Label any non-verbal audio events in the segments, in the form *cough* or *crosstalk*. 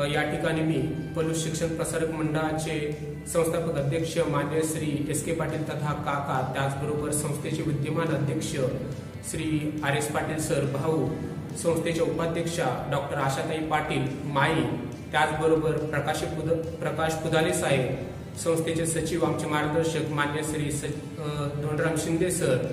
या ठिकाणी मी पलू शिक्षण प्रसारक मंडळाचे संस्थापक अध्यक्ष मान्य श्री एस के पाटील तथा काका त्याचबरोबर संस्थेचे विद्यमान अध्यक्ष Shri R S Patil sir भाऊ संस्थेच्या उपाध्यक्षा डॉक्टर आशाताई पाटील माई त्याचबरोबर प्रकाश पुद प्रकाश पुदाले साहेब संस्थेचे सचिव आमचे मार्गदर्शक मान्य श्री स धोंडराम शिंदे सर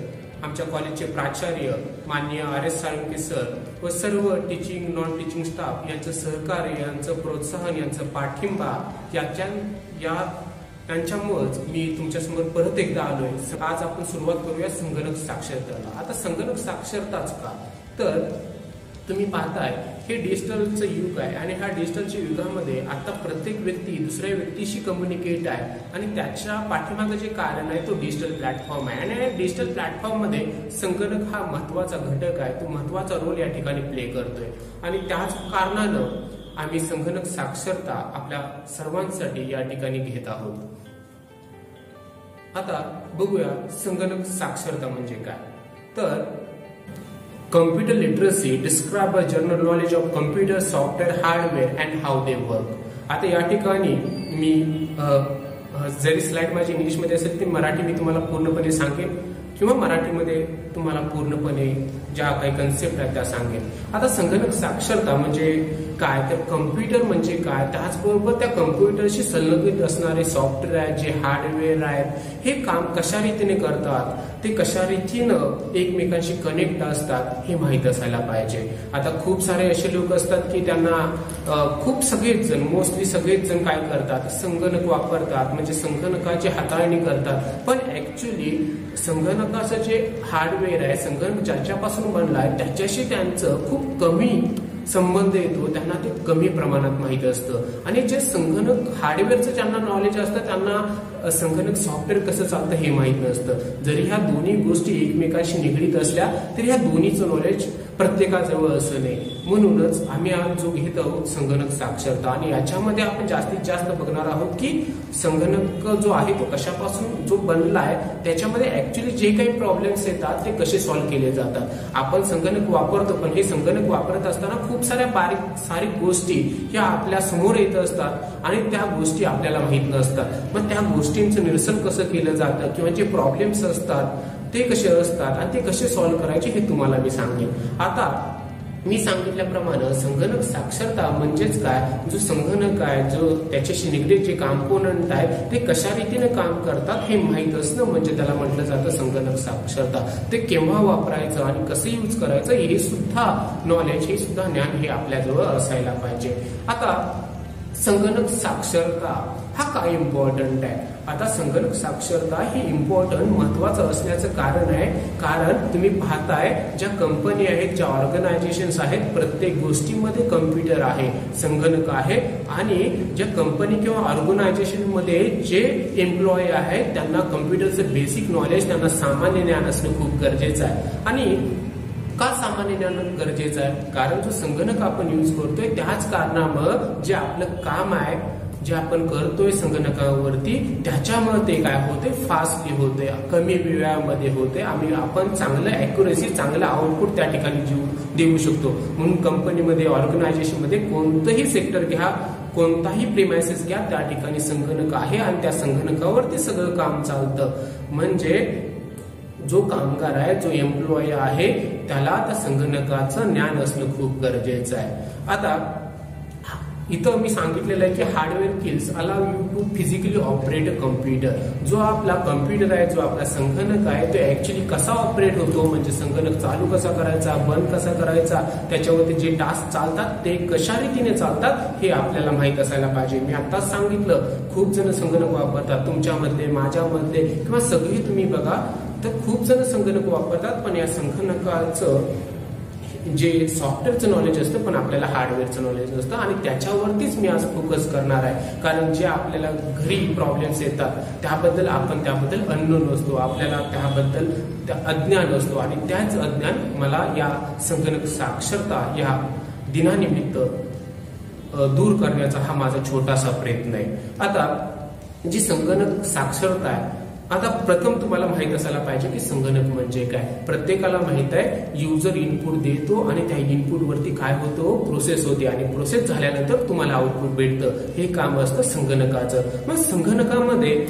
आमच्या कॉलेजचे प्राचार्य मान्य आर एस साळुंके सर व सर्व टीचिंग नॉन टीचिंग स्टाफ यांचं सहकार्य यांचं प्रोत्साहन यांचं पाठिंबा याच्या या यांच्यामुळेच मी तुमच्यासमोर परत एकदा आलोय. आज आपण सुरुवात करूया संगणक साक्षरतेला. आता संगणक साक्षरताच का? तर तुम्ही पाहताय हे डिजिटलचं युग आहे आणि ह्या डिजिटलच्या युगामध्ये आता प्रत्येक व्यक्ती दुसऱ्या व्यक्तीशी कम्युनिकेट आहे आणि त्याच्या पाठीमागं जे कारण आहे तो डिजिटल प्लॅटफॉर्म आहे. आणि या डिजिटल प्लॅटफॉर्ममध्ये संगणक हा महत्त्वाचा घटक आहे. तो महत्त्वाचा रोल या ठिकाणी प्ले करतोय. आणि त्याच कारणानं आम्ही संगणक साक्षरता आपल्या सर्वांसाठी या ठिकाणी घेत आहोत. आता बघूया संगणक साक्षरता म्हणजे काय. तर Computer literacy describe a general knowledge of computer, software, hardware and how they work. आता या ठिकाणी मी जरी स्लाइड माझी इंग्लिशमध्ये असेल ती मराठी मी तुम्हाला पूर्णपणे सांगेन. किंवा मराठीमध्ये तुम्हाला पूर्णपणे ज्या काही कन्सेप्ट आहेत त्या सांगेन. आता संगणक साक्षरता म्हणजे काय? तर कम्प्युटर म्हणजे काय? त्याचबरोबर त्या कम्प्युटरशी संलग्नित असणारे सॉफ्टवेअर आहेत जे हार्डवेअर आहेत हे काम कशा रीतीने करतात? ते कशा रीतीनं एकमेकांशी कनेक्ट असतात हे माहीत असायला पाहिजे. आता खूप सारे असे लोक असतात की त्यांना खूप सगळेच जण मोस्टली सगळेच जण काय करतात? संगणक वापरतात म्हणजे संगणकाची हाताळणी करतात. पण ऍक्च्युली संगणकाचं जे हार्डवेअर आहे संगणक ज्याच्यापासून बनला आहे त्याच्याशी त्यांचं खूप कमी संबंध येतो त्यांना ते कमी प्रमाणात माहीत असतं. आणि जे संगणक हार्डवेअरचं ज्यांना नॉलेज असतं त्यांना संगणक सॉफ्टवेअर कसं चालतं हे माहीत नसतं. जरी ह्या दोन्ही गोष्टी एकमेकाशी निगडीत असल्या तरी ह्या दोन्हीचं नॉलेज प्रत्येकाजवळ असं नाही म्हणूनच आम्ही आज जो घेत आहोत संगणक साक्षरता आणि याच्यामध्ये आपण जास्तीत जास्त बघणार आहोत की संगणक जो आहे तो कशापासून जो बनला आहे त्याच्यामध्ये ऍक्च्युली जे काही प्रॉब्लेम्स येतात ते कसे सॉल्व्ह केले जातात. आपण संगणक वापरतो पण हे संगणक वापरत असताना खूप साऱ्या बारीक सारीक गोष्टी ह्या आपल्यासमोर येत असतात आणि त्या गोष्टी आपल्याला माहीत नसतात. मग त्या गोष्टींचं निरसन कसं केलं जातं किंवा जे प्रॉब्लेम्स असतात ते कसे असतात आणि ते कसे सॉल्व्ह करायचे हे तुम्हाला मी सांगेन. आता मी सांगितल्याप्रमाणे संगणक साक्षरता म्हणजेच काय? जो संगणक आहे जो त्याच्याशी निगडीत जे कॉम्पोनंट आहे ते कशा रीतीने काम करतात हे माहीत असणं म्हणजे त्याला म्हटलं जातं संगणक साक्षरता. ते केव्हा वापरायचं आणि कसं यूज करायचं हे सुद्धा नॉलेज हे सुद्धा ज्ञान हे आपल्याजवळ असायला पाहिजे. आता संगणक साक्षरता हा काय इम्पॉर्टंट आहे? आता संगणक साक्षरता हे इम्पॉर्टंट महत्वाचं असण्याचं कारण आहे. कारण तुम्ही पाहताय ज्या कंपनी आहेत ज्या ऑर्गनायझेशन आहेत प्रत्येक गोष्टीमध्ये कम्प्युटर आहे संगणक आहे. आणि ज्या कंपनी किंवा ऑर्गनायझेशनमध्ये जे एम्प्लॉई आहेत त्यांना कम्प्युटरचं बेसिक नॉलेज त्यांना सामान्य ज्ञान असणं खूप गरजेचं आहे. आणि का सामान्य ज्ञान गरजेचं आहे? कारण जो संगणक आपण यूज करतोय त्याच कारणामुळं जे आपलं काम आहे जे आपण करतोय संगणकावरती त्याच्यामुळे ते काय होते? फास्टली होते कमी वेळामध्ये होते. आम्ही आपण चांगलं अॅक्युरेसी चांगलं आउटपुट त्या ठिकाणी देऊ देऊ शकतो. म्हणून कंपनीमध्ये ऑर्गनायझेशनमध्ये कोणतंही सेक्टर घ्या कोणताही प्रिमायसेस घ्या त्या ठिकाणी संगणक आहे आणि त्या संगणकावरती सगळं काम चालतं. म्हणजे जो कामगार आहे जो एम्प्लॉई आहे त्याला त्या संगणकाचं ज्ञान असणं खूप गरजेचं आहे. आता इथं मी सांगितलेलं आहे की hardware kills allow you to physically operate a computer जो आपला कम्प्युटर आहे जो आपला संगणक आहे तो ऍक्च्युली कसा ऑपरेट होतो म्हणजे संगणक चालू कसा करायचा बंद कसा करायचा त्याच्यावरती जे टास्क चालतात ते कशा रीतीने चालतात हे आपल्याला माहीत असायला पाहिजे. मी आताच सांगितलं खूप जण संगणक वापरतात तुमच्यामधले माझ्यामधले किंवा सगळी तुम्ही बघा तर खूप जण संगणक वापरतात पण या संगणकाचं जे सॉफ्टवेअरचं नॉलेज असतं पण आपल्याला हार्डवेअरचं नॉलेज नसतं आणि त्याच्यावरतीच मी आज फोकस करणार आहे. कारण जे आपल्याला घरी प्रॉब्लेम्स येतात त्याबद्दल आपण त्याबद्दल अन्न नसतो. आपल्याला त्याबद्दल त्या अज्ञान असतो. आणि त्याच अज्ञान मला या संगणक साक्षरता या दिनानिमित्त दूर करण्याचा हा माझा छोटासा प्रयत्न आहे. आता जी संगणक साक्षरता आहे आता प्रथम तुम्हाला माहीत असायला पाहिजे की संगणक म्हणजे काय. प्रत्येकाला माहीत आहे युजर इनपुट देतो आणि त्या इनपुट वरती काय होतो? प्रोसेस होते. आणि प्रोसेस झाल्यानंतर तुम्हाला आउटपुट भेटतं. हे काम असतं संगणकाचं. मग संगणकामध्ये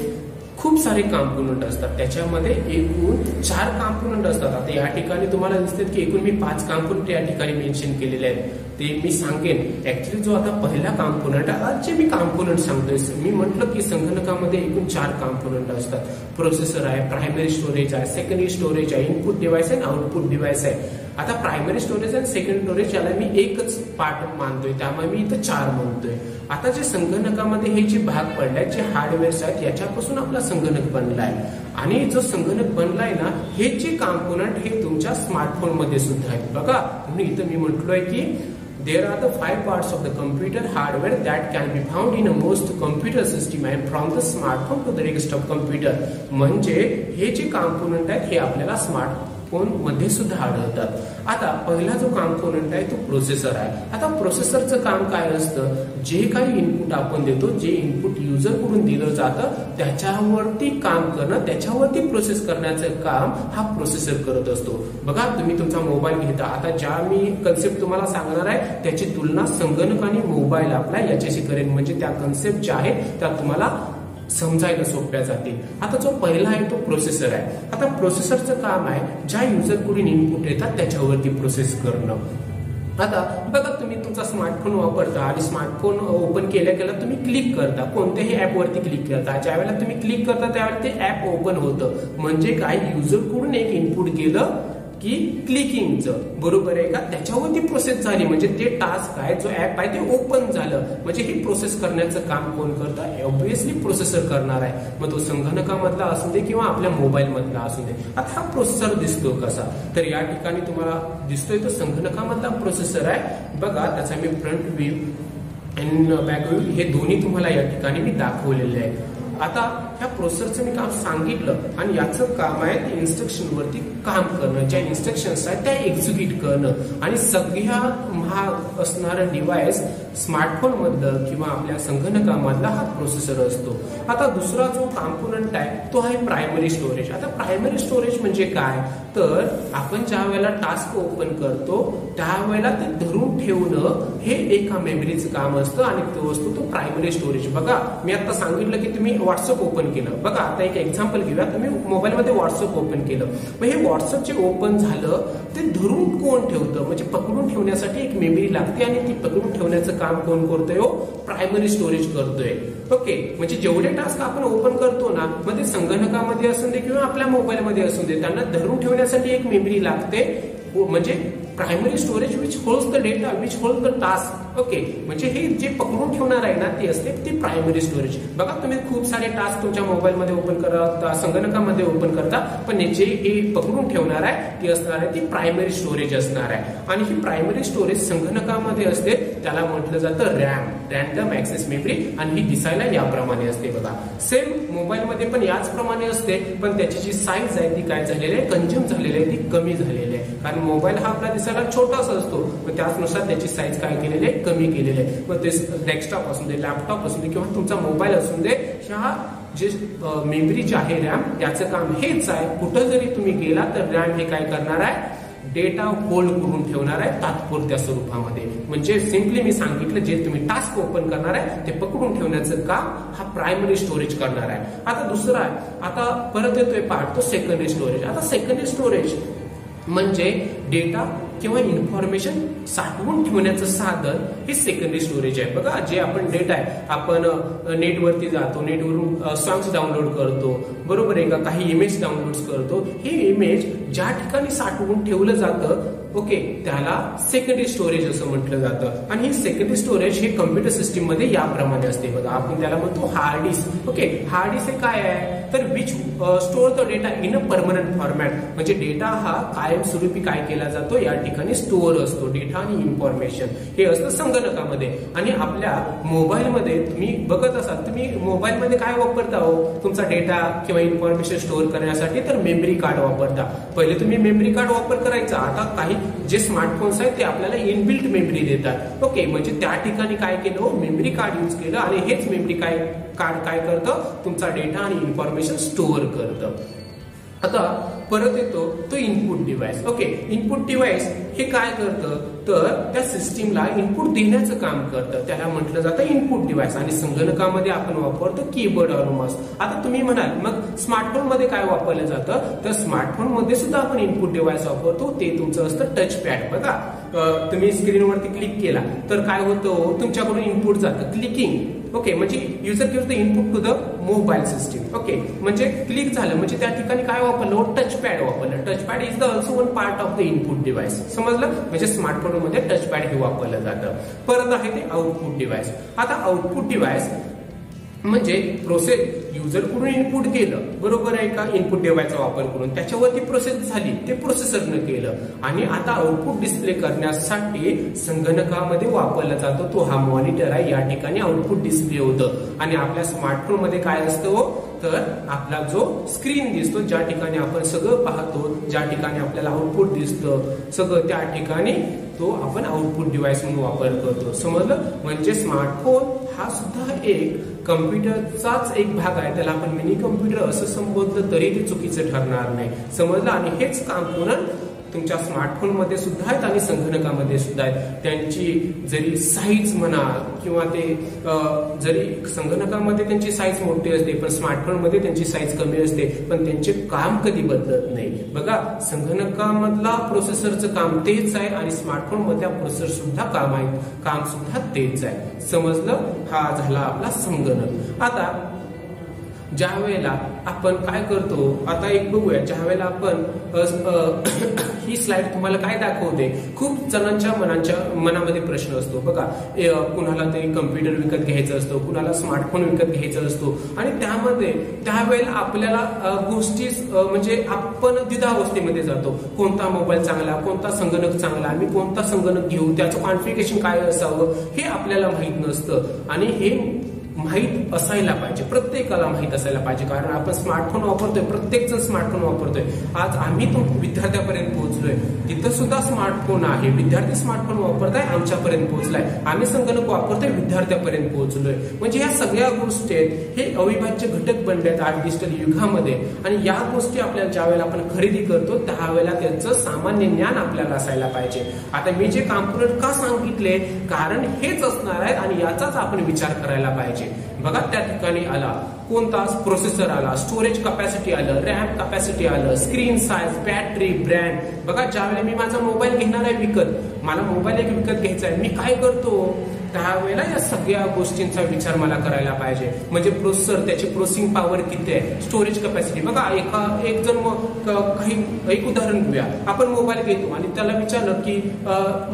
खूप सारे कॉम्पोनंट असतात. त्याच्यामध्ये एकूण चार कॉम्पोनंट असतात. आता या ठिकाणी तुम्हाला दिसतात की एकूण मी पाच कॉम्पोनंट या ठिकाणी मेन्शन केलेले आहेत. ते मी सांगेन. ऍक्च्युली जो आता पहिला कॉम्पोनंट आहे जे मी कॉम्पोनंट सांगतोय. मी म्हटलं की संगणकामध्ये एकूण चार कॉम्पोनंट असतात. प्रोसेसर आहे प्रायमरी स्टोरेज आहे सेकंडरी स्टोरेज आहे इनपुट डिव्हाइस आहे आउटपुट डिव्हाइस आहे. आता प्रायमरी स्टोरेज आणि सेकंड स्टोरेज याला मी एकच पार्ट मानतोय त्यामुळे मी इथं चार म्हणतोय आता जे संगणकामध्ये हे जे भाग पडले जे हार्डवेअर्स आहेत याच्यापासून आपला संगणक बनलाय. आणि जो संगणक बनलाय ना हे जे कॉम्पोनंट हे तुमच्या स्मार्टफोनमध्ये सुद्धा आहेत. बघा म्हणून इथं मी म्हटलोय की There are the five parts of the computer hardware that can be found in a most computer system and from the smartphone to the desktop computer. म्हणजे हे जे कॉम्पोनंट आहेत हे आपल्याला स्मार्ट फोनमध्ये सुद्धा आढळतात. आता पहिला जो कॉम्पोनंट आहे तो प्रोसेसर आहे. आता प्रोसेसरचं काम काय असतं? जे काही इनपुट आपण देतो जे इनपुट युजरकडून दिलं जातं त्याच्यावरती काम करणं त्याच्यावरती प्रोसेस करण्याचं काम हा प्रोसेसर करत असतो. बघा तुम्ही तुमचा मोबाईल घेता. आता ज्या मी कन्सेप्ट तुम्हाला सांगणार आहे त्याची तुलना संगणक आणि मोबाईल आपला याच्याशी करेन. म्हणजे त्या कन्सेप्ट ज्या आहेत त्या तुम्हाला समजायला सोप्या जातील. आता जो पहिला आहे तो प्रोसेसर आहे. आता प्रोसेसरचं काम आहे ज्या युजरकडून इनपुट येतात त्याच्यावरती प्रोसेस करणं. आता बघा तुम्ही तुमचा स्मार्टफोन वापरता आणि स्मार्टफोन ओपन केल्या केल्या तुम्ही क्लिक करता. कोणत्याही ऍपवरती क्लिक करता. ज्या वेळेला तुम्ही क्लिक करता त्यावेळेला ते ऍप ओपन होतं. म्हणजे काय? युजरकडून एक इनपुट गेलं की क्लिकिंगचं बरोबर आहे का? त्याच्यावरती प्रोसेस झाली. म्हणजे ते टास्क आहे जो ऍप आहे ते ओपन झालं. म्हणजे हे प्रोसेस करण्याचं काम कोण करतं? ऑब्विसली प्रोसेसर करणार आहे. मग तो संगणकामधला असू दे किंवा आपल्या मोबाईल मधला असू दे. आता हा प्रोसेसर दिसतो कसा? तर या ठिकाणी तुम्हाला दिसतोय तो संगणकामधला प्रोसेसर आहे. बघा त्याचा मी front view and back view हे दोन्ही तुम्हाला या ठिकाणी मी दाखवलेले आहे. आता ह्या प्रोसेसरचं मी काम सांगितलं आणि याचं काम आहे ते इन्स्ट्रक्शन वरती काम करणं. ज्या इन्स्ट्रक्शन्स आहेत त्या एक्झिक्यूट करणं. आणि सगळ्या महाग असणारं डिव्हाइस स्मार्टफोन मधलं किंवा आपल्या संगणकामधला हा प्रोसेसर असतो. आता दुसरा जो कॉम्पोनंट आहे तो आहे प्रायमरी स्टोरेज आता प्रायमरी स्टोरेज म्हणजे काय? तर आपण ज्या वेळेला टास्क ओपन करतो त्यावेळेला ते धरून ठेवणं हे एका मेमरीचं काम असतं आणि तो असतो तो प्रायमरी स्टोरेज बघा मी आता सांगितलं की तुम्ही व्हॉट्सअप ओपन केलं. बघा आता एक एक्झाम्पल घेऊया. तुम्ही मोबाईलमध्ये व्हॉट्सअप ओपन केलं. मग हे व्हॉट्सअप जे ओपन झालं ते धरून कोण ठेवतं? म्हणजे पकडून ठेवण्यासाठी एक मेमरी लागते आणि ती पकडून ठेवण्याचं काम कोण हो, करतोय? प्रायमरी स्टोरेज करतोय. ओके म्हणजे जेवढे टास्क आपण ओपन करतो ना मग ते संगणकामध्ये असून दे किंवा आपल्या मोबाईलमध्ये असू दे त्यांना धरून ठेवण्यासाठी एक मेमरी लागते. हो, म्हणजे primary storage which holds the data which holds the task okay म्हणजे हे जे पकडून ठेवणार आहे ना ते असते ते प्रायमरी स्टोरेज बघा तुम्ही खूप सारे टास्क तुमच्या मोबाईलमध्ये ओपन करता संगणकामध्ये ओपन करता पण जे हे पकडून ठेवणार आहे ती असणार आहे ती प्रायमरी स्टोरेज असणार आहे. आणि ही प्रायमरी स्टोरेज संगणकामध्ये असते त्याला म्हटलं जातं रॅम रॅन्डम ऍक्सेस मेमरी आणि ही दिसायला याप्रमाणे असते बघा. सेम मोबाईलमध्ये पण याचप्रमाणे असते पण त्याची जी साईज आहे ती काय झालेली आहे? कंझ्युम झालेली आहे ती कमी झालेली आहे. कारण मोबाईल हा आपला सगळ्यात छोटासा असतो. मग त्याचनुसार त्याची साईज काय केलेली आहे कमी केलेली आहे. मग ते डेस्कटॉप असून दे लॅपटॉप असू दे किंवा तुमचा मोबाईल असून दे ह्या जे मेमरी जे आहे रॅम याचं काम हेच आहे. कुठं जरी तुम्ही गेला तर रॅम हे काय करणार आहे? डेटा होल्ड करून ठेवणार आहे तात्पुरत्या स्वरूपामध्ये. म्हणजे सिम्पली मी सांगितलं जे तुम्ही टास्क ओपन करणार आहे ते पकडून ठेवण्याचं काम हा प्रायमरी स्टोरेज करणार आहे. आता दुसरा आहे. आता परत येतोय पार्ट तो सेकंडरी स्टोरेज आता सेकंडरी स्टोरेज म्हणजे डेटा किंवा इन्फॉर्मेशन साठवून ठेवण्याचं साधन हे सेकंडरी स्टोरेज आहे. बघा जे आपण डेटा आहे आपण नेटवरती जातो नेटवरून सॉंग्स डाउनलोड करतो बरोबर आहे का? काही इमेज डाउनलोड करतो हे इमेज ज्या ठिकाणी साठवून ठेवलं जातं ओके त्याला सेकंडरी स्टोरेज असं म्हटलं जातं. आणि हे सेकंडरी स्टोरेज हे कम्प्युटर सिस्टीममध्ये याप्रमाणे असते. बघा आपण त्याला म्हणतो hard disk okay hard disk हे काय आहे? तर which store the data in a permanent format म्हणजे डेटा हा कायमस्वरूपी काय केला जातो? या ठिकाणी स्टोअर असतो. डेटा आणि इन्फॉर्मेशन हे असतं संगणकामध्ये. आणि आपल्या मोबाईलमध्ये तुम्ही बघत असाल तुम्ही मोबाईलमध्ये काय वापरता हो? तुमचा डेटा किंवा इन्फॉर्मेशन स्टोअर करण्यासाठी तर मेमरी कार्ड वापरता. पहिले तुम्ही मेमरी कार्ड वापर करायचा. आता काही जे स्मार्टफोन्स आहेत ते आपल्याला इनबिल्ट मेमरी देतात. ओके म्हणजे त्या ठिकाणी काय केलं? मेमरी कार्ड यूज केलं. आणि हेच मेमरी काय कार्ड काय करतं? तुमचा डेटा आणि इन्फॉर्मेशन स्टोअर करतं. आता परत येतो तो input device okay input device हे काय करतं? तर त्या सिस्टीमला इनपुट देण्याचं काम करतं. त्याला म्हटलं जातं इनपुट डिव्हाइस आणि संगणकामध्ये आपण वापरतो कीबोर्ड और माउस आता तुम्ही म्हणाल मग स्मार्टफोनमध्ये काय वापरलं जातं? तर स्मार्टफोनमध्ये सुद्धा आपण इनपुट डिव्हाइस वापरतो. ते तुमचं असतं टच पॅड बघा तुम्ही स्क्रीनवरती क्लिक केला तर काय होतं? तुमच्याकडून इनपुट जातं. क्लिकिंग ओके म्हणजे user give the input to the mobile system okay म्हणजे क्लिक झालं. म्हणजे त्या ठिकाणी काय वापरलं? टच पॅड वापरलं. Touch pad is the also one part of the input device समजलं? म्हणजे स्मार्टफोनमध्ये टच पॅड हे वापरलं जातं. परत आहे ते आउटपुट डिव्हाइस आता आउटपुट डिव्हाइस म्हणजे प्रोसेस युजरकडून इनपुट केलं. बरोबर आहे का? इनपुट डिव्हाइसचा वापर करून. त्याच्यावरती प्रोसेस झाली. ते प्रोसेसरनं केलं. आणि आता आउटपुट डिस्प्ले करण्यासाठी संगणकामध्ये वापरला जातो तो हा मॉनिटर आहे. या ठिकाणी आउटपुट डिस्प्ले होतं. आणि आपल्या स्मार्टफोनमध्ये काय असतं हो? तर आपला जो स्क्रीन दिसतो ज्या ठिकाणी आपण सगळं पाहतो ज्या ठिकाणी आपल्याला आउटपुट दिसतं सगळं त्या ठिकाणी तो आपण आउटपुट डिव्हाइस म्हणून वापर करतो. समजलं? म्हणजे स्मार्टफोन हा सुद्धा एक कम्प्युटरचाच एक भाग आहे. त्याला आपण मिनी कम्प्युटर असं संबोधलं तरी ते चुकीचं ठरणार नाही. समजलं? आणि हेच काम पुन्हा तुमच्या स्मार्टफोनमध्ये सुद्धा आहेत आणि संगणकामध्ये सुद्धा आहेत. त्यांची जरी साईज म्हणा किंवा ते जरी संगणकामध्ये त्यांची साईज मोठी असते पण स्मार्टफोनमध्ये त्यांची साईज कमी असते पण त्यांचे काम कधी बदलत नाही. बघा संगणकामधला प्रोसेसरचं काम तेच आहे आणि स्मार्टफोन मधल्या प्रोसेसर सुद्धा काम आहे काम सुद्धा तेच आहे. समजलं? हा झाला आपला संगणक. आता ज्या वेळेला आपण काय करतो आता एक बघूया ज्या वेळेला आपण *coughs* ही स्लाइड तुम्हाला काय दाखवते खूप जणांच्या मनांच्या मनामध्ये प्रश्न असतो. बघा कुणाला ते कम्प्युटर विकत घ्यायचं असतो कुणाला स्मार्टफोन विकत घ्यायचा असतो. आणि त्यामध्ये त्यावेळेला आपल्याला गोष्टी म्हणजे आपण द्विधावस्थेमध्ये जातो. कोणता मोबाईल चांगला कोणता संगणक चांगला मी कोणता संगणक घेऊ त्याचं कॉन्फिगेशन काय असावं हे आपल्याला माहीत नसतं. आणि हे माहीत असायला पाहिजे. प्रत्येकाला माहीत असायला पाहिजे. कारण आपण स्मार्टफोन वापरतोय प्रत्येक जण स्मार्टफोन वापरतोय. आज आम्ही तो विद्यार्थ्यापर्यंत पोहोचलोय. तिथं सुद्धा स्मार्टफोन आहे. विद्यार्थी स्मार्टफोन वापरताय आमच्यापर्यंत पोहोचलाय. आम्ही संगणक वापरतोय विद्यार्थ्यापर्यंत पोहोचलोय. म्हणजे या सगळ्या गोष्टी आहेत हे अविभाज्य घटक बनले आहेत आज डिजिटल युगामध्ये. आणि या गोष्टी आपल्याला ज्या वेळेला आपण खरेदी करतो त्यावेळेला त्यांचं सामान्य ज्ञान आपल्याला असायला पाहिजे. आता मी जे कॉम्प्युटर का सांगितले कारण हेच असणार आहे आणि याचाच आपण विचार करायला पाहिजे. बघा त्या ठिकाणी आला. कोणता प्रोसेसर आला? स्टोरेज कपॅसिटी आलं रॅम कपॅसिटी आलं स्क्रीन साईज बॅटरी ब्रँड बघा ज्यावेळेला मी माझा मोबाईल घेणार आहे विकत मला मोबाईल एक विकत घ्यायचा आहे मी काय करतो? त्यावेळेला या सगळ्या गोष्टींचा विचार मला करायला पाहिजे. म्हणजे प्रोसेसर त्याची प्रोसेसिंग पॉवर किती आहे? स्टोरेज कपॅसिटी बघा एका एक जण काही एक उदाहरण घेऊया. आपण मोबाईल घेतो आणि त्याला विचारलं की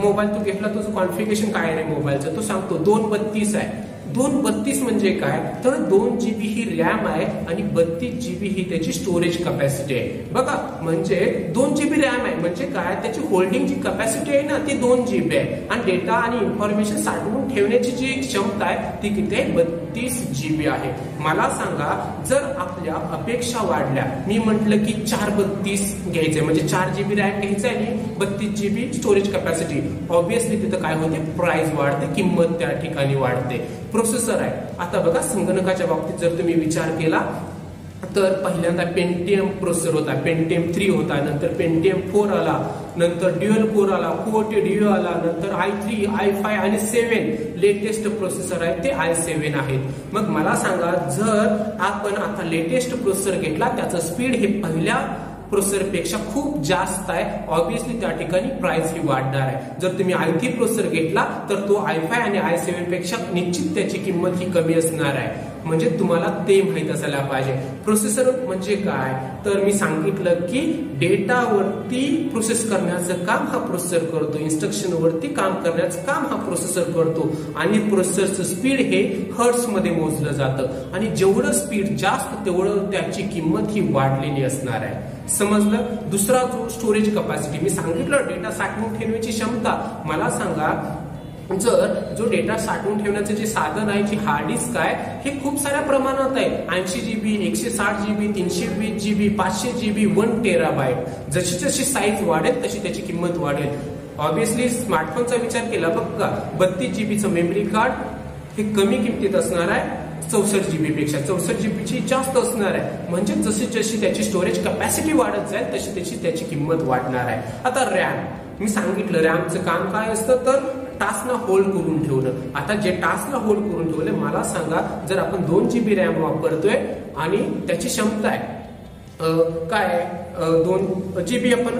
मोबाईल तू घेतला तुझं कॉन्फिगेशन काय आहे मोबाईलचं तो सांगतो दोन बत्तीस आहे. दोन बत्तीस म्हणजे काय? तर दोन जीबी ही रॅम आहे आणि बत्तीस जीबी ही त्याची स्टोरेज कपॅसिटी आहे. बघा म्हणजे दोन जीबी रॅम आहे. म्हणजे काय? त्याची होल्डिंग जी कपॅसिटी आहे ना ती दोन जीबी आहे. आणि डेटा आणि इन्फॉर्मेशन साठवून ठेवण्याची जी क्षमता आहे ती किती? आहे बत्तीस जीबी आहे. मला सांगा जर आपल्या अपेक्षा वाढल्या मी म्हटलं की चार बत्तीस घ्यायचंय म्हणजे चार जीबी रॅम घ्यायचं आहे आणि बत्तीस जीबी स्टोरेज कपॅसिटी ऑब्विसली तिथं काय होते? प्राइस वाढते किंमत त्या ठिकाणी वाढते. प्रोसेसर आहे. आता बघा संगणकाच्या बाबतीत जर तुम्ही विचार केला तर पहिल्यांदा पेंटीएम प्रोसेसर होता पेंटीएम थ्री होता नंतर पेंटीएम फोर आला नंतर ड्युअल कोर आला फोर टी आला नंतर आय थ्री आय फाय आणि सेव्हन लेटेस्ट प्रोसेसर आहे ते आय सेव्हन आहेत. मग मला सांगा जर आपण आता लेटेस्ट प्रोसेसर घेतला त्याचं स्पीड हे पहिल्या प्रोसेसरपेक्षा खूप जास्त आहे. ऑब्विसली त्या ठिकाणी प्राइस ही वाढणार आहे. जर तुम्ही आय थ्री प्रोसेसर घेतला तर तो आय फाय आणि आय सेव्हनपेक्षा निश्चित त्याची किंमत ही कमी असणार आहे. म्हणजे तुम्हाला ते माहीत असायला पाहिजे. प्रोसेसर म्हणजे काय? तर मी सांगितलं की डेटावरती प्रोसेस करण्याचं काम हा प्रोसेसर करतो. इन्स्ट्रक्शनवरती काम करण्याचं काम हा प्रोसेसर करतो. आणि प्रोसेसरचं स्पीड हे हर्ट्समध्ये मोजलं जातं. आणि जेवढं स्पीड जास्त तेवढं त्याची किंमत ही वाढलेली असणार आहे. समजलं? दुसरा जो स्टोरेज कपॅसिटी मी सांगितलं डेटा साठवून ठेवण्याची क्षमता. मला सांगा जर जो डेटा साठवून ठेवण्याचं जे साधन आहे जी हार्ड डिस्क आहे हे खूप साऱ्या प्रमाणात आहे. ऐंशी जीबी एकशे साठ जीबी तीनशे वीस जीबी पाचशे जीबी वन टेराबाईट जशी जशी साईज वाढेल तशी त्याची किंमत वाढेल. ऑब्विसली स्मार्टफोनचा विचार केला बघा बत्तीस जीबीचं मेमरी कार्ड हे कमी किमतीत असणार आहे चौसष्ट जीबी पेक्षा. चौसष्ट जीबीची जास्त असणार आहे. म्हणजे जशी जशी त्याची स्टोरेज कॅपॅसिटी वाढत जाईल तशी तशी त्याची किंमत वाढणार आहे. आता रॅम मी सांगितलं रॅमचं काम काय असतं तर टास्कला होल्ड करून ठेवलं. आता जे टास्कला होल्ड करून ठेवले मला सांगा जर आपण दोन जीबी रॅम वापरतोय आणि त्याची क्षमता आहे काय दोन जीबी आपण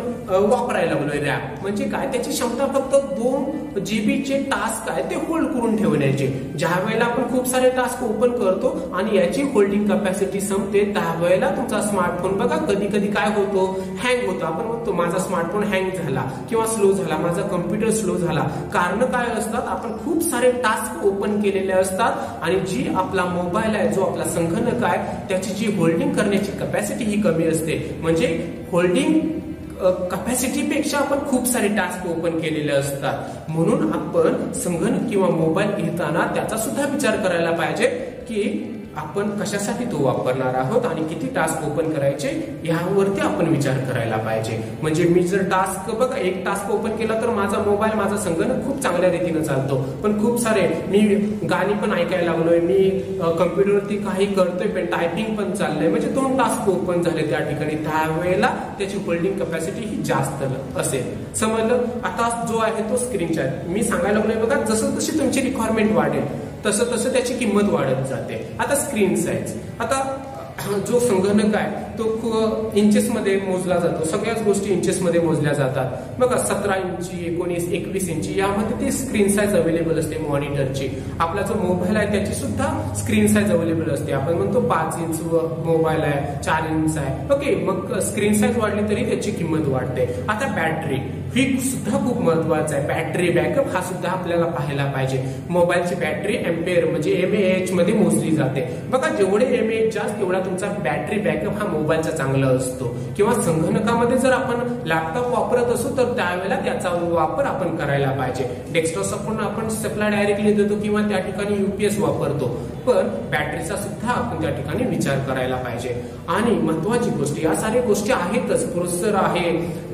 वापरायला लागलोय रॅम. म्हणजे काय? त्याची क्षमता फक्त दोन जीबीचे टास्क आहे ते होल्ड करून ठेवण्याचे. ज्या वेळेला आपण खूप सारे टास्क ओपन करतो आणि याची होल्डिंग कपॅसिटी संपते त्या वेळेला तुमचा स्मार्टफोन बघा कधी कधी काय होतो? हँग होतो. आपण म्हणतो माझा स्मार्टफोन हँग झाला किंवा स्लो झाला माझा कम्प्युटर स्लो झाला. कारण काय असतात? आपण खूप सारे टास्क ओपन केलेले असतात आणि जी आपला मोबाईल आहे जो आपला संगणक आहे त्याची जी होल्डिंग करण्याची कपॅसिटी ही कमी असते. म्हणजे होल्डिंग कॅपॅसिटीपेक्षा आपण खूप सारे टास्क ओपन केलेले असतात. म्हणून आपण संगणक किंवा मोबाईल घेताना त्याचा सुद्धा विचार करायला पाहिजे की आपण कशासाठी तो वापरणार आहोत आणि किती टास्क ओपन करायचे यावरती आपण विचार करायला पाहिजे. म्हणजे मी जर टास्क बघा एक टास्क ओपन केला तर माझा मोबाईल माझा संगणक खूप चांगल्या रीतीने चालतो. पण खूप सारे मी गाणी पण ऐकायला लागलोय मी कम्प्युटरवरती काही करतोय पण टायपिंग पण चाललंय. म्हणजे दोन टास्क ओपन झाले त्या ठिकाणी. त्यावेळेला त्याची होल्डिंग कपॅसिटी ही जास्त असेल. समजलं? आता जो आहे तो स्क्रीनचा मी सांगायला लागलोय बघा जसं जशी तुमची रिक्वायरमेंट वाढेल. तसं तसं त्याची किंमत वाढत जाते. आता स्क्रीन साईज आता *clears throat* जो संगणक आहे तो इंचेस मध्ये मोजला जातो. सगळ्याच गोष्टी इंचेस मध्ये मोजल्या जातात. बघा सतरा इंची एकोणीस एकवीस इंची यामध्ये ती स्क्रीन साईज अवेलेबल असते मॉनिटरची आपला जो मोबाईल आहे त्याची सुद्धा स्क्रीन साईज अवेलेबल असते. आपण म्हणतो पाच इंच मोबाईल आहे चार इंच आहे. ओके मग स्क्रीन साईज वाढली तरी त्याची किंमत वाढते. आता बॅटरी ही सुद्धा खूप महत्वाचं आहे. बॅटरी बॅकअप हा सुद्धा आपल्याला पाहायला पाहिजे. मोबाईलची बॅटरी एम्पेअर म्हणजे एम एच मध्ये मोजली जाते. बघा जेवढे एम एच जास्त तेवढा तुमचा बॅटरी बॅकअप हा मोबाईलचा चांगला असतो. किंवा संगणकामध्ये जर आपण लॅपटॉप वापरत असू तर त्यावेळेला त्याचा वापर आपण करायला पाहिजे. डेस्कटॉप आपण आपण सप्लाय डायरेक्टली देतो किंवा त्या ठिकाणी युपीएस वापरतो. पण बॅटरीचा सुद्धा आपण त्या ठिकाणी विचार करायला पाहिजे. आणि महत्वाची गोष्ट या साऱ्या गोष्टी आहेतच. प्रोसेसर आहे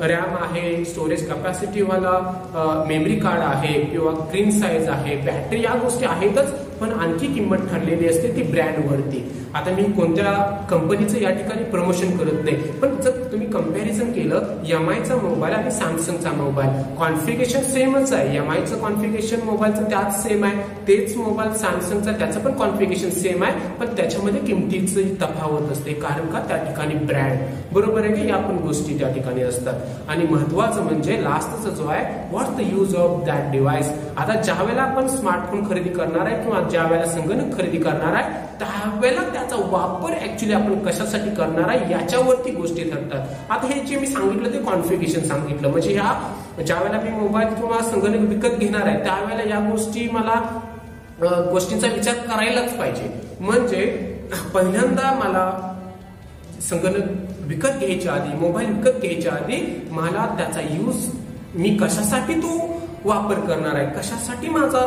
रॅम आहे स्टोरेज कॅपॅसिटी वाला मेमरी कार्ड आहे किंवा स्क्रीन साईज आहे बॅटरी या गोष्टी आहेतच पण आणखी किंमत ठरलेली असते ती ब्रँडवरती आता मी कोणत्या कंपनीचं या ठिकाणी प्रमोशन करत नाही पण जर तुम्ही कंपॅरिझन केलं एम आयचा मोबाईल आणि सॅमसंगचा मोबाईल कॉन्फिगेशन सेमच आहे. एम आयचं कॉन्फिगेशन मोबाईलचं त्याच सेम आहे. तेच मोबाईल सॅमसंगचा त्याचं पण कॉन्फिगेशन सेम आहे पण त्याच्यामध्ये किमतीची तफावत असते कारण का? त्या ठिकाणी ब्रँड बरोबर आहे की? या पण गोष्टी त्या ठिकाणी असतात. आणि महत्वाचं म्हणजे लास्टचा जो आहे what the use of that device आता ज्या वेळेला आपण स्मार्टफोन खरेदी करणार आहे किंवा ज्या वेळेला संगणक खरेदी करणार आहे त्यावेळेला त्याचा वापर ऍक्च्युली आपण कशासाठी करणार आहे याच्यावरती गोष्टी ठरतात. आता हे जे मी सांगितलं ते कॉन्फिगेशन सांगितलं. म्हणजे ह्या ज्या वेळेला मी मोबाईल किंवा संगणक विकत घेणार आहे त्यावेळेला या गोष्टी मला गोष्टींचा विचार करायलाच पाहिजे. म्हणजे पहिल्यांदा मला संगणक विकत घ्यायच्या आधी मोबाईल विकत घ्यायच्या आधी मला त्याचा यूज मी कशासाठी तो वापर करणार आहे. कशासाठी माझा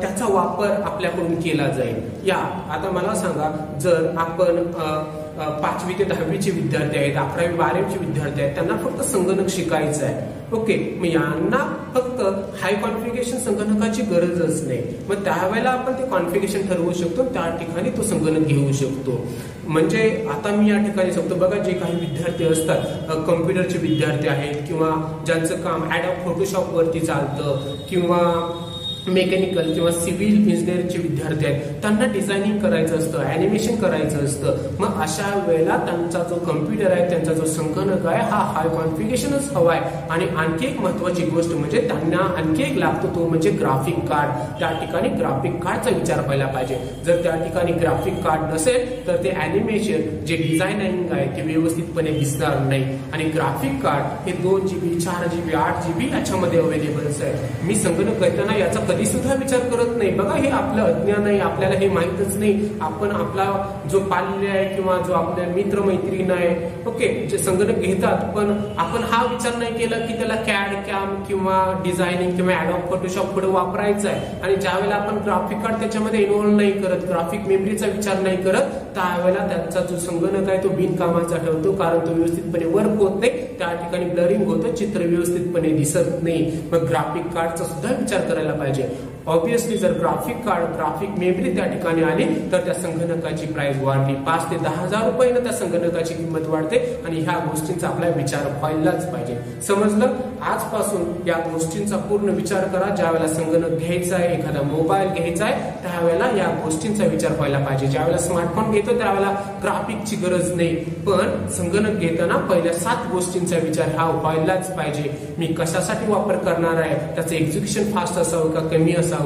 त्याचा वापर आपल्याकडून केला जाईल? या आता मला सांगा जर आपण पाचवी ते दहावीचे विद्यार्थी आहेत अकरावी बारावीचे विद्यार्थी आहेत त्यांना फक्त संगणक शिकायचं आहे. ओके मग यांना फक्त हाय कॉन्फिगेशन संगणकाची गरजच नाही. मग त्यावेळेला आपण ते कॉन्फिगेशन ठरवू शकतो त्या ठिकाणी तो संगणक घेऊ शकतो. म्हणजे आता मी या ठिकाणी सांगतो बघा जे काही विद्यार्थी असतात कम्प्युटरचे विद्यार्थी आहेत किंवा ज्यांचं काम ऍडॉप ऑफ फोटोशॉपवरती चालतं किंवा मेकॅनिकल किंवा सिव्हिल इंजिनिअरिंगचे विद्यार्थी आहेत. त्यांना डिझायनिंग करायचं असतं अॅनिमेशन करायचं असतं. मग अशा वेळेला त्यांचा जो कम्प्युटर आहे त्यांचा जो संगणक आहे हा हाय कॉन्फिगेशनच हवा आहे. आणि आणखी एक महत्वाची गोष्ट म्हणजे त्यांना आणखी एक लागतो तो म्हणजे ग्राफिक कार्ड त्या ठिकाणी ग्राफिक कार्डचा विचार व्हायला पाहिजे. जर त्या ठिकाणी ग्राफिक कार्ड नसेल तर ते अॅनिमेशन जे डिझायनिंग आहे ते व्यवस्थितपणे दिसणार नाही. आणि ग्राफिक कार्ड हे दोन जीबी चार जीबी आठ जीबी याच्यामध्ये अवेलेबल आहे. मी संगणक करताना याचा कधी सुद्धा विचार करत नाही. बघा हे आपलं अज्ञान आहे आपल्याला हे माहितच नाही. आपण आपला जो पाल्य आहे किंवा जो आपल्या मित्र मैत्रीण आहे ओके जे संगणक घेतात पण आपण हा विचार नाही केला की त्याला कॅड कॅम किंवा डिझायनिंग किंवा ऍडॉप फोटोशॉप पुढे वापरायचं आहे. आणि ज्यावेळेला आपण ग्राफिक कार्ड त्याच्यामध्ये इन्व्हॉल्व नाही करत ग्राफिक मेमरीचा विचार नाही करत त्यावेळेला त्यांचा जो संगणक आहे तो बिनकामाचा ठरतो कारण तो व्यवस्थितपणे वर्क होत नाही. त्या ठिकाणी ब्लरिंग होतं चित्र व्यवस्थितपणे दिसत नाही. मग ग्राफिक कार्डचा सुद्धा विचार करायला पाहिजे. it ऑब्विसली जर ग्राफिक कार्ड ग्राफिक मेमरी त्या ठिकाणी आली तर त्या संगणकाची प्राइस वाढली. पाच ते दहा हजार रुपये त्या संगणकाची किंमत वाढते आणि ह्या गोष्टींचा आपला विचार व्हायलाच पाहिजे. समजलं? आजपासून या गोष्टींचा पूर्ण विचार करा. ज्या वेळेला संगणक घ्यायचा आहे एखादा मोबाईल घ्यायचा आहे त्यावेळेला या गोष्टींचा विचार व्हायला पाहिजे. ज्यावेळेला स्मार्टफोन घेतो त्यावेळेला ग्राफिकची गरज नाही. पण संगणक घेताना पहिल्या सात गोष्टींचा विचार हा व्हायलाच पाहिजे. मी कशासाठी वापर करणार आहे? त्याचं एक्झिक्युशन फास्ट असावं का कमी असावं?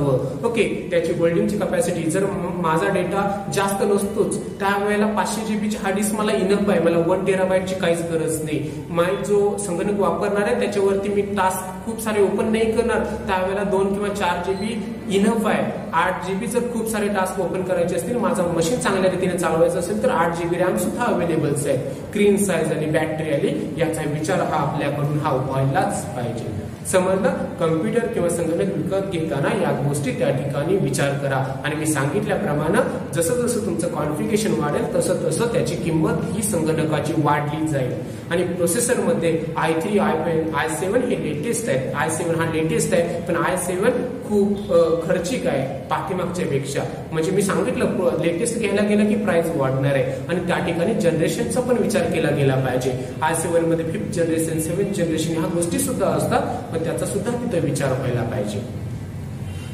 ओके त्याची होल्डिंगची कपॅसिटी जर माझा डेटा जास्त नसतोच त्यावेळेला पाचशे जीबीची हार्ड डिस्क मला इनफ आहे. मला वन टेराबाईटची काहीच गरज नाही. माय जो संगणक वापरणार आहे त्याच्यावरती मी टास्क खूप सारे ओपन नाही करणार. त्यावेळेला दोन किंवा चार जीबी इनफ आहे. आठ जीबी जर खूप सारे टास्क ओपन करायचे असतील माझा मशीन चांगल्या रीतीने चालवायचं असेल तर आठ जीबी रॅम सुद्धा अवेलेबल्स आहे स्क्रीन साईज आणि बॅटरी आली याचा विचार हा आपल्याकडून हा व्हायलाच पाहिजे. समजलं कम्प्युटर किंवा संगणक विकत घेताना या गोष्टी त्या ठिकाणी विचार करा. आणि मी सांगितल्याप्रमाणे जसं जसं तुमचं कॉन्फिगेशन वाढेल तसं तसं त्याची किंमत ही संगणकाची वाढली जाईल. आणि प्रोसेसरमध्ये I three I pen I seven हे लेटेस्ट आहे आय सेव्हन हा लेटेस्ट आहे पण आय सेव्हन खूप खर्चिक आहे पाठीमागच्या पेक्षा. म्हणजे मी सांगितलं लेटेस्ट घ्यायला गेलं की प्राइस वाढणार आहे. आणि त्या ठिकाणी जनरेशनचा पण विचार केला गेला पाहिजे. आय सेव्हनमध्ये फिफ्थ जनरेशन सेव्हन्थ जनरेशन ह्या गोष्टी सुद्धा असतात पण त्याचा सुद्धा तिथं विचार व्हायला पाहिजे.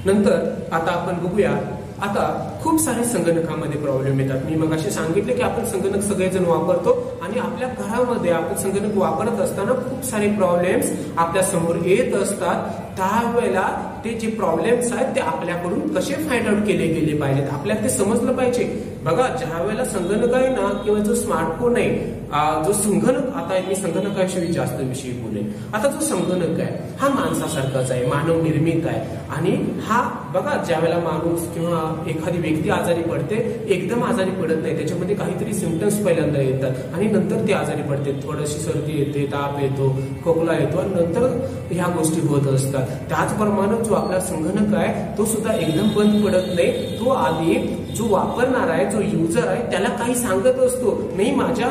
नंतर आता आपण बघूया. आता खूप सारे संगणकामध्ये प्रॉब्लेम येतात. मी मग असे सांगितले की आपण संगणक सगळेजण वापरतो आणि आपल्या घरामध्ये आपण संगणक वापरत असताना खूप सारे प्रॉब्लेम्स आपल्यासमोर येत असतात. त्यावेळेला ते जे प्रॉब्लेम्स आहेत ते आपल्याकडून कसे फाइंड आउट केले गेले पाहिजेत? आपल्याला ते समजलं पाहिजे. बघा ज्या वेळेला संगणक आहे ना किंवा जो स्मार्टफोन आहे जो संगणक आता मी संगणकाविषयी जास्त विषयी बोलेन. आता जो संगणक आहे हा माणसासारखाच आहे मानव निर्मित आहे. आणि हा बघा ज्या वेळेला माणूस किंवा एखादी व्यक्ती आजारी पडते एकदम आजारी पडत नाही. त्याच्यामध्ये काहीतरी सिमटम्स पहिल्यांदा येतात. आणि नंतर ती आजारी पडते. थोडीशी सर्दी येते ताप येतो खोकला येतो आणि नंतर ह्या गोष्टी होत असतात. त्याचप्रमाणे जो आपला संगणक आहे तो सुद्धा एकदम बंद पडत नाही. तो आधी जो वापरणार आहे जो युजर आहे त्याला काही सांगत असतो नाही माझ्या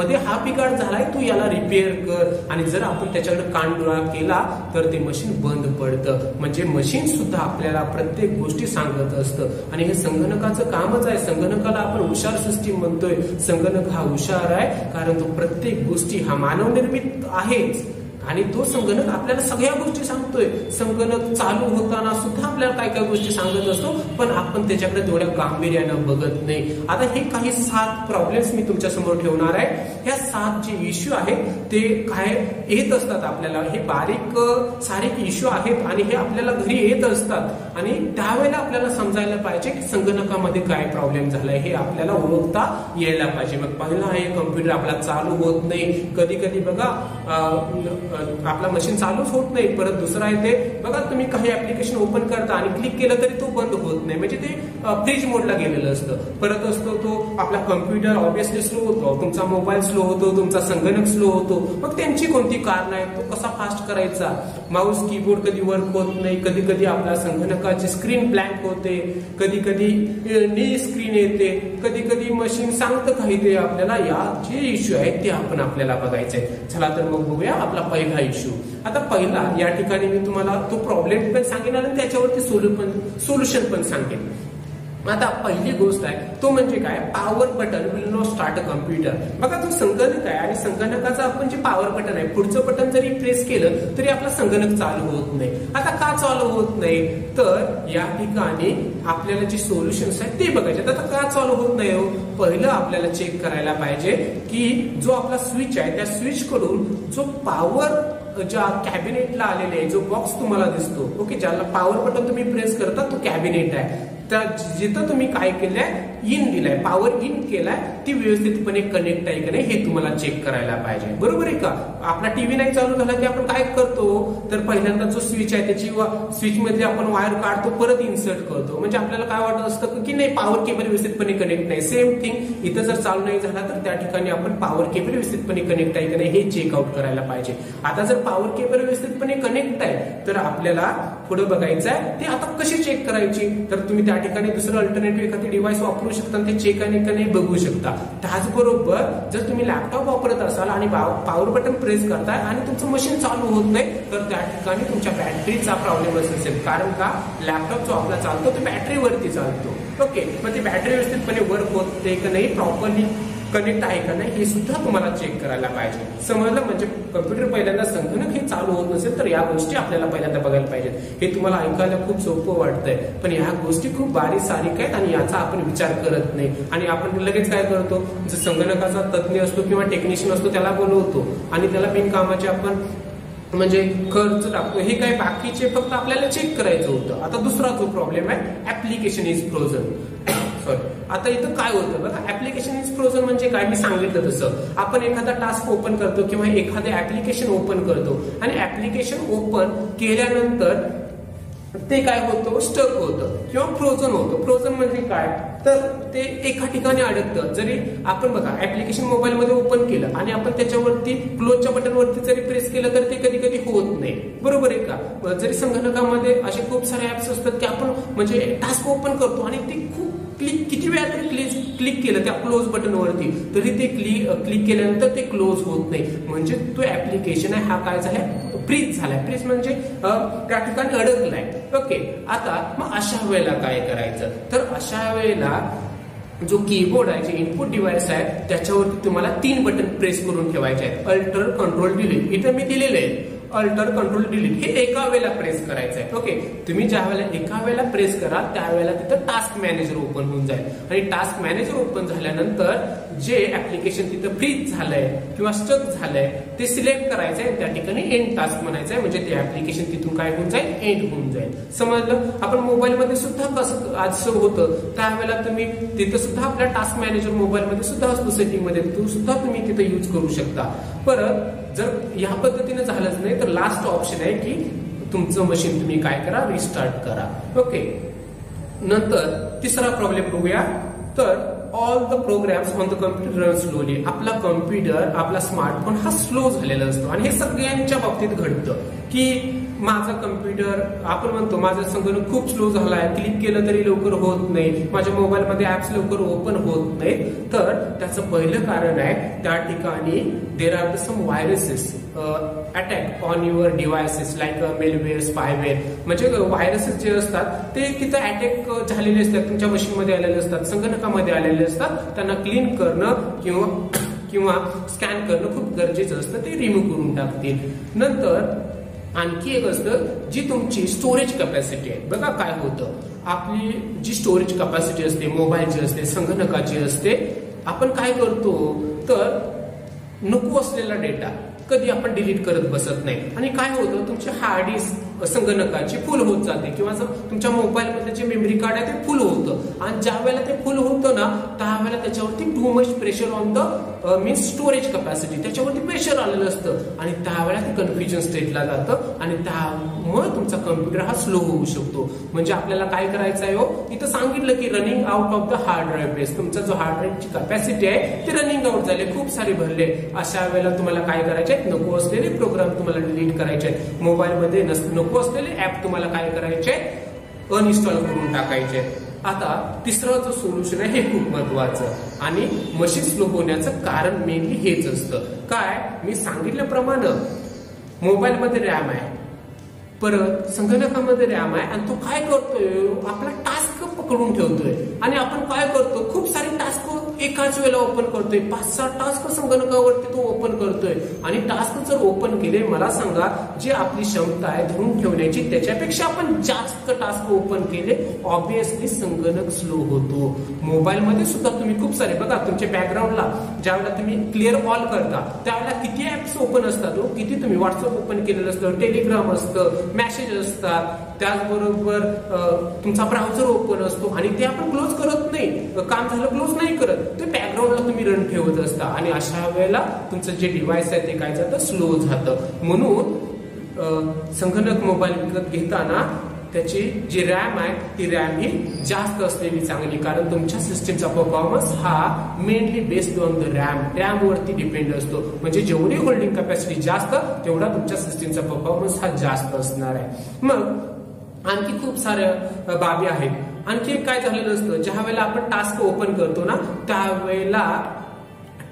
मध्ये हा बिघाड झालाय तू याला रिपेअर कर. आणि जर आपण त्याच्याकडे कानडोळा केला तर ते मशीन बंद पडतं. म्हणजे मशीन सुद्धा आपल्याला प्रत्येक गोष्टी सांगत असतं. आणि हे संगणकाचं कामच आहे. संगणकाला आपण हुशार सिस्टीम म्हणतोय. संगणक हा हुशार आहे कारण तो प्रत्येक गोष्टी हा मानवनिर्मित आहेच. आणि तो संगणक आपल्याला सगळ्या गोष्टी सांगतोय. संगणक चालू होताना सुद्धा आपल्याला काय काय गोष्टी सांगत असतो पण आपण त्याच्याकडे तेवढ्या गांभीर्यानं बघत नाही. आता हे काही सात प्रॉब्लेम्स मी तुमच्यासमोर ठेवणार आहे. ह्या सात जे इश्यू आहेत ते काय येत असतात आपल्याला? हे बारीक सारीक इश्यू आहेत आणि हे आपल्याला घरी येत असतात. आणि त्यावेळेला आपल्याला समजायला पाहिजे की संगणकामध्ये काय प्रॉब्लेम झालाय हे आपल्याला ओळखता यायला पाहिजे. मग पहिला आहे कम्प्युटर आपला चालू होत नाही. कधी कधी बघा आपला मशीन चालूच होत नाही परत दुसरं आहे ते बघा तुम्ही काही ऍप्लिकेशन ओपन करता आणि क्लिक केलं तरी तो बंद होत नाही. म्हणजे ते फ्रीज मोडला गेलेलं असतं. परत असतो तो आपला कम्प्युटर ऑब्विसली स्लो होतो. तुमचा मोबाईल स्लो होतो तुमचा संगणक स्लो होतो. मग त्यांची कोणती कारण आहे तो कसा फास्ट करायचा? माऊस कीबोर्ड कधी वर्क होत नाही? कधी कधी आपल्या संगणकाची स्क्रीन ब्लँक होते. कधी कधी नी स्क्रीन येते. कधी कधी मशीन सांगतं काही ते आपल्याला. या जे इश्यू आहेत ते आपण आपल्याला बघायचे चला तर मग बघूया आपला पहिला इश्यू आता पहिला या ठिकाणी मी तुम्हाला तो प्रॉब्लेम पण सांगेन आणि त्याच्यावरती सोल्युशन पण सांगेन. आता पहिली गोष्ट आहे तो म्हणजे काय? Power button will not start a computer बघा तो संगणक आहे आणि संगणकाचा आपण जे पॉवर बटन आहे पुढचं बटन जरी प्रेस केलं तरी आपला संगणक चालू होत नाही. आता का चालू होत नाही? तर या ठिकाणी आपल्याला जे सोल्युशन्स आहेत ते बघायचे. आता का चालू होत नाही हो? पहिलं आपल्याला चेक करायला पाहिजे की जो आपला स्विच आहे त्या स्विच कडून जो पॉवर ज्या कॅबिनेटला आलेले आहे जो बॉक्स तुम्हाला दिसतो ओके ज्याला पॉवर बटन तुम्ही प्रेस करता तो कॅबिनेट आहे. त्या जिथं तुम्ही काय केलंय इन दिलाय. पॉवर इन केलाय ती व्यवस्थितपणे कनेक्ट आहे का नाही हे तुम्हाला चेक करायला पाहिजे. बरोबर आहे का? आपला टीव्ही नाही चालू झाला की आपण काय करतो? तर पहिल्यांदा जो स्विच आहे त्याची स्विच मध्ये आपण वायर काढतो परत इन्सर्ट करतो. म्हणजे आपल्याला काय वाटत असतं की नाही पॉवर केबल व्यवस्थितपणे कनेक्ट नाही. सेम थिंग इथं जर चालू नाही झाला तर त्या ठिकाणी आपण पॉवर केबल व्यवस्थितपणे कनेक्ट आहे का नाही हे चेकआउट करायला पाहिजे. आता जर पॉवर केबल व्यवस्थितपणे कनेक्ट आहे तर आपल्याला पुढे बघायचं आहे ते आता कशी चेक करायची? तर तुम्ही त्या ठिकाणी दुसरं अल्टरनेटिव्ह एखादी डिव्हाइस वापरू शकता आणि ते चेक आणि का नाही बघू शकता. त्याचबरोबर जर तुम्ही लॅपटॉप वापरत असाल आणि पॉवर बटन प्रेस करताय आणि तुमचं मशीन चालू होत नाही तर त्या ठिकाणी तुमच्या बॅटरीचा प्रॉब्लेम असेल. कारण का? लॅपटॉप जो आपला चालतो तो बॅटरीवरती चालतो. ओके मग ती बॅटरी व्यवस्थितपणे वर्क होते का नाही? प्रॉपरली कनेक्ट आहे का नाही हे सुद्धा तुम्हाला चेक करायला पाहिजे. समजलं? म्हणजे कम्प्युटर पहिल्यांदा संगणक हे चालू होत नसेल तर या गोष्टी आपल्याला पहिल्यांदा बघायला पाहिजेत. हे तुम्हाला ऐकायला खूप सोपं वाटतंय. पण ह्या गोष्टी खूप बारीक सारीक आहेत आणि याचा आपण विचार करत नाही. आणि आपण लगेच काय करतो? जर संगणकाचा तज्ज्ञ असतो किंवा टेक्निशियन असतो त्याला बोलवतो. आणि त्याला बिनकामाचे आपण म्हणजे खर्च टाकतो. हे काय बाकीचे फक्त आपल्याला चेक करायचं होतं. आता दुसरा जो प्रॉब्लेम आहे ऍप्लिकेशन इज फ्रोझन सॉरी आता इथं काय होतं बघा ऍप्लिकेशन इज फ्रोझन म्हणजे काय? मी सांगितलं तसं. आपण एखादा टास्क ओपन करतो किंवा एखादं ऍप्लिकेशन ओपन करतो आणि ऍप्लिकेशन ओपन केल्यानंतर ते काय होतं? स्टक होतं किंवा फ्रोझन होतं. फ्रोझन म्हणजे काय? तर ते एका ठिकाणी अडकतं. जरी आपण बघा ऍप्लिकेशन मोबाईलमध्ये ओपन केलं आणि आपण त्याच्यावरती क्लोजच्या बटनवरती जरी प्रेस केलं तर ते कधी कधी होत नाही. बरोबर आहे का? जरी संगणकामध्ये असे खूप सारे ऍप्स असतात की आपण म्हणजे टास्क ओपन करतो आणि ते खूप क्लिक किती वेळा तरी क्लिक क्लिक केलं त्या क्लोज बटनवरती तरी ते क्लिक क्लिक केल्यानंतर ते क्लोज होत नाही. म्हणजे तो ऍप्लिकेशन आहे हा काय झालाय? फ्रीज झालाय. फ्रीज म्हणजे त्या ठिकाणी अडकलाय. ओके आता मग अशा वेळेला काय करायचं? तर अशा वेळेला जो कीबोर्ड आहे जे इनपुट डिव्हाइस आहे त्याच्यावरती तुम्हाला तीन बटन प्रेस करून ठेवायचे आहेत. अल्टर कंट्रोल डिलीट इथं मी दिलेले आहे अल्टर कंट्रोल डिलीट हे एका वेळेला प्रेस करायचं आहे ओके तुम्ही ज्या वेळेला एका वेळेला प्रेस कराल त्यावेळेला तिथं टास्क मॅनेजर ओपन होऊन जाईल. आणि टास्क मॅनेजर ओपन झाल्यानंतर जे ऍप्लिकेशन तिथं फ्रीज झालंय किंवा स्टक झालंय ते सिलेक्ट करायचंय. त्या ठिकाणी एंड टास्क म्हणायचंय. म्हणजे ते ऍप्लिकेशन तिथून काय होऊन जाईल? एंड होऊन जाईल. समजलं? आपण मोबाईलमध्ये सुद्धा कसं आज होतं? त्यावेळेला तुम्ही तिथं सुद्धा आपल्या टास्क मॅनेजर मोबाईलमध्ये सुद्धा असतो सेटिंगमध्ये. तो सुद्धा तुम्ही तिथं युज करू शकता. परत जर या पद्धतीने झालंच नाही तर लास्ट ऑप्शन आहे की तुमचं मशीन तुम्ही काय करा? रिस्टार्ट करा. ओके नंतर तिसरा प्रॉब्लेम बघूया. तर all the programs on the computer run slowly आपला कम्प्युटर आपला स्मार्टफोन हा स्लो झालेला असतो. आणि हे सगळ्यांच्या बाबतीत घडतं की माझा कम्प्युटर आपण म्हणतो माझा संगणक खूप स्लो झालाय. क्लिक केलं तरी लवकर होत नाही. माझ्या मोबाईलमध्ये ऍप्स लवकर ओपन होत नाही तर त्याचं पहिलं कारण आहे त्या ठिकाणी there are the some viruses attack on your devices like malware spyware म्हणजे uh, व्हायरसेस जे असतात ते तिथं अटॅक uh, झालेले असतात. तुमच्या मशीनमध्ये आलेले असतात संगणकामध्ये आलेले असतात. त्यांना क्लीन करणं किंवा किंवा स्कॅन करणं खूप गरजेचं असतं. ते रिमूव्ह करून टाकतील. नंतर आणखी एक असतं जी तुमची स्टोरेज कॅपॅसिटी आहे. बघा काय होतं. आपली जी स्टोरेज कॅपॅसिटी असते मोबाईलची असते संगणकाची असते आपण काय करतो? तर नको असलेला डेटा कधी आपण डिलीट करत बसत नाही. आणि काय होतं? तुमचे हार्ड डिस्क संगणकाची फुल होत जाते. किंवा तुमच्या मोबाईलमध्ये जे मेमरी कार्ड आहे ते फुल होतं. आणि ज्या वेळेला ते फुल होतं ना त्यावेळेला त्याच्यावरती too much pressure on the means storage capacity त्याच्यावरती प्रेशर आलेलं असतं. आणि त्यावेळेला ते कन्फ्युजन स्टेटला जातं. आणि त्यामुळे तुमचा कम्प्युटर हा स्लो होऊ शकतो. म्हणजे आपल्याला काय करायचं आहे हो? इथं सांगितलं की running out of the hard drive base तुमचा जो हार्ड ड्राईव्हची कॅपॅसिटी आहे ती रनिंग आउट झाले. खूप सारे भरले. अशा वेळेला तुम्हाला काय करायचे नको असलेले प्रोग्राम तुम्हाला डिलीट करायचे आहेत. मोबाईलमध्ये नको नको असलेले ऍप तुम्हाला काय करायचे? अनइन्स्टॉल करून टाकायचे. आता तिसरं जो सोल्युशन आहे हे खूप महत्वाचं. आणि मशीन स्लो होण्याचं कारण मेनली हेच असतं. काय? मी सांगितल्याप्रमाणे मोबाईलमध्ये रॅम आहे. परत संगणकामध्ये रॅम आहे. आणि तो काय करतोय? आपला टास्क पकडून ठेवतोय. आणि आपण काय करतो? खूप सारे टास्क हो, एकाच वेळेला ओपन करतोय. पाच सहा टास्क संगणकावरती तो ओपन करतोय. आणि टास्क जर ओपन केले मला सांगा जी आपली क्षमता आहे धरून ठेवण्याची त्याच्यापेक्षा आपण जास्त टास्क ओपन केले ऑब्विसली संगणक स्लो होतो. मोबाईलमध्ये सुद्धा तुम्ही खूप सारे बघा तुमच्या बॅकग्राऊंडला ज्यावेळेला तुम्ही क्लिअर ऑल करता त्यावेळेला किती ऍप्स ओपन असतात हो? किती तुम्ही व्हॉट्सअप ओपन केलेलं असतं टेलिग्राम असतं मेसेज असतात त्याचबरोबर तुमचा ब्राउझर ओपन असतो आणि ते आपण क्लोज करत नाही. काम झालं क्लोज नाही करत. ते बॅकग्राऊंडला तुम्ही रन ठेवत असता. आणि अशा वेळेला तुमचं जे डिव्हाइस आहे ते काय जातं स्लो जातं म्हणून संगणक मोबाईल विकत घेताना त्याची जी रॅम आहे ती रॅम ही जास्त असलेली चांगली. कारण तुमच्या सिस्टीमचा परफॉर्मन्स हा mainly based on the RAM RAM वरती डिपेंड असतो. म्हणजे जेवढी होल्डिंग कॅपॅसिटी जास्त तेवढा तुमच्या सिस्टीमचा परफॉर्मन्स हा जास्त असणार आहे. मग आणखी खूप साऱ्या बाबी आहेत. आणखी काय झालेलं असतं? ज्या वेळेला आपण टास्क ओपन करतो ना त्यावेळेला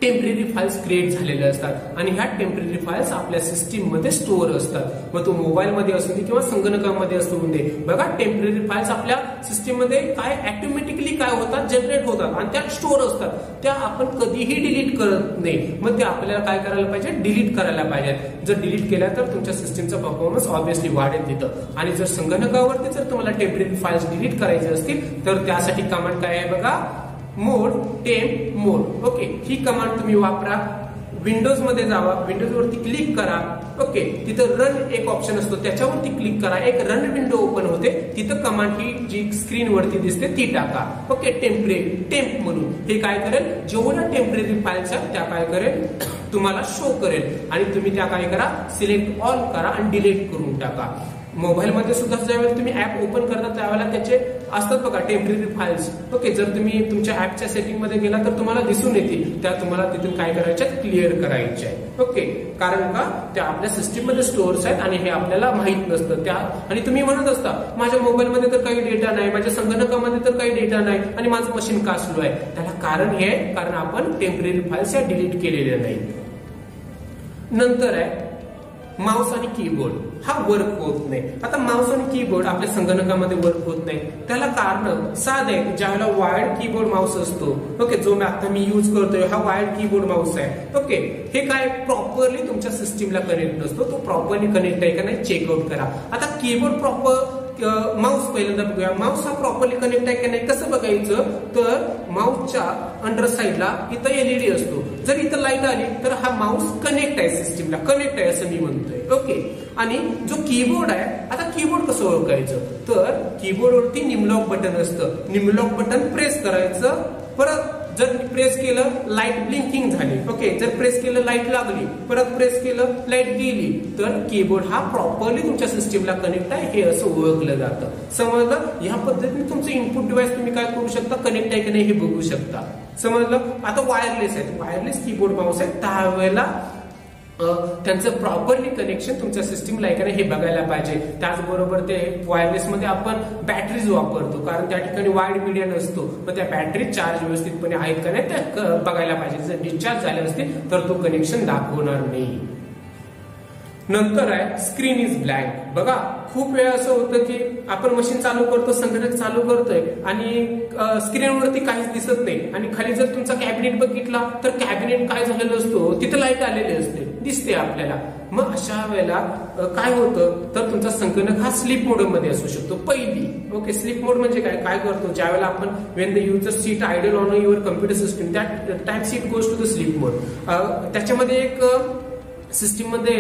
टेंपररी फाईल्स क्रिएट झालेल्या असतात. आणि ह्या टेंपररी फाईल्स आपल्या सिस्टीममध्ये स्टोअर असतात. मग तो मोबाईलमध्ये असू दे किंवा संगणकामध्ये असू दे. बघा टेंपररी फाईल्स आपल्या सिस्टीममध्ये काय ऑटोमॅटिकली काय होतात? जनरेट होतात आणि त्या स्टोअर असतात. त्या आपण कधीही डिलीट करत नाही. मग ते आपल्याला काय करायला पाहिजे? डिलीट करायला पाहिजे. जर डिलीट केल्या तर तुमच्या सिस्टीमचा परफॉर्मन्स ऑब्व्हियसली वाढेल तिथं. आणि जर संगणकावरती जर तुम्हाला टेंपररी फाईल्स डिलीट करायचे असतील तर त्यासाठी कमांड काय आहे बघा? Mode temp mode. ओके ही कमांड तुम्ही वापरा. विंडोजमध्ये जावा. विंडोज वरती क्लिक करा. ओके तिथं रन एक ऑप्शन असतो. त्याच्यावरती क्लिक करा. एक रन विंडो ओपन होते. तिथं कमांड ही जी स्क्रीन वरती दिसते ती टाका. ओके टेम्परे टेम्प म्हणून. हे काय करेल? जेवढ्या टेम्परेरी फाईल्स आहेत त्या काय करेल? तुम्हाला शो करेल. आणि तुम्ही त्या काय करा? सिलेक्ट ऑल करा आणि डिलीट करून टाका. मोबाईलमध्ये सुद्धा ज्यावेळेला तुम्ही ऍप ओपन करता त्यावेळेला त्याचे असतात बघा टेंपररी फाईल्स ओके जर तुम्ही तुमच्या ऍपच्या सेटिंगमध्ये गेला तर तुम्हाला दिसून येतील. त्या तुम्हाला तिथून काय करायच्या क्लिअर करायच्या ओके कारण का? त्या आपल्या सिस्टीममध्ये स्टोअर्स आहेत आणि हे आपल्याला माहीत नसतं. त्या आणि तुम्ही म्हणत असता माझ्या मोबाईलमध्ये तर काही डेटा नाही माझ्या संगणकामध्ये तर काही डेटा नाही आणि माझं मशीन का सुरू आहे? त्याला कारण हे आहे कारण आपण टेंपररी फाईल्स या डिलीट केलेल्या नाही नंतर आहे माऊस आणि कीबोर्ड हा वर्क होत नाही. आता माऊस आणि कीबोर्ड आपल्या संगणकामध्ये वर्क होत नाही. त्याला कारण साधे आहे ज्यावेळेला वायर्ड कीबोर्ड माऊस असतो. ओके जो मी आता मी युज करतोय हा वायर्ड कीबोर्ड माऊस आहे. ओके हे काय प्रॉपरली तुमच्या सिस्टीमला कनेक्ट नसतो. तो प्रॉपरली कनेक्ट आहे का नाही चेकआउट करा. आता कीबोर्ड प्रॉपर माऊस पहिल्यांदा बघूया. माऊस हा प्रॉपरली कनेक्ट आहे की नाही कसं बघायचं? तर माऊसच्या अंडर साईडला इथं एलईडी असतो. जर इथं लाइट आली तर हा माऊस कनेक्ट आहे सिस्टीमला कनेक्ट आहे असं मी म्हणतोय. ओके आणि जो कीबोर्ड आहे आता कीबोर्ड कसं ओळखायचं? तर कीबोर्डवरती निमलॉक बटन असतं. निमलॉक बटन प्रेस करायचं. परत जर प्रेस केलं लाइट ब्लिंकिंग झाली. ओके जर प्रेस केलं लाइट लागली. परत प्रेस केलं लाइट गेली. तर कीबोर्ड हा प्रॉपरली तुमच्या सिस्टीमला कनेक्ट आहे. हे असं ओळखलं जातं. समजलं? या पद्धतीने तुमचं इनपुट डिव्हाइस तुम्ही काय करू शकता? कनेक्ट आहे की नाही हे बघू शकता. समजलं? आता वायरलेस आहे. वायरलेस कीबोर्ड माऊस दहा त्यावेळेला त्यांचं प्रॉपरली कनेक्शन तुमच्या सिस्टीमला आहे का हे बघायला पाहिजे. त्याचबरोबर ते वायरलेसमध्ये आपण बॅटरीज वापरतो कारण त्या ठिकाणी वाईड मीडिया नसतो. मग त्या बॅटरी चार्ज व्यवस्थितपणे आहेत का नाही त्या बघायला पाहिजे. जर डिस्चार्ज झाले असते तर तो कनेक्शन दाखवणार नाही. नंतर आहे स्क्रीन इज ब्लँक बघा खूप वेळ असं होतं की आपण मशीन चालू करतो संगणक चालू करतोय आणि स्क्रीनवरती काहीच दिसत नाही. आणि खाली जर तुमचा कॅबिनेट बघितला तर कॅबिनेट काय झालेलं असतो? तिथं लाइट आलेली असते. दिसते आपल्याला. मग अशा वेळेला काय होतं? तर तुमचा संगणक हा स्लीप मोडमध्ये असू शकतो. पहिली. ओके स्लीप मोड म्हणजे काय? काय करतो? ज्या वेळेला आपण when the user sit idle on your computer system that type sit goes to the sleep mode त्याच्यामध्ये एक सिस्टीममध्ये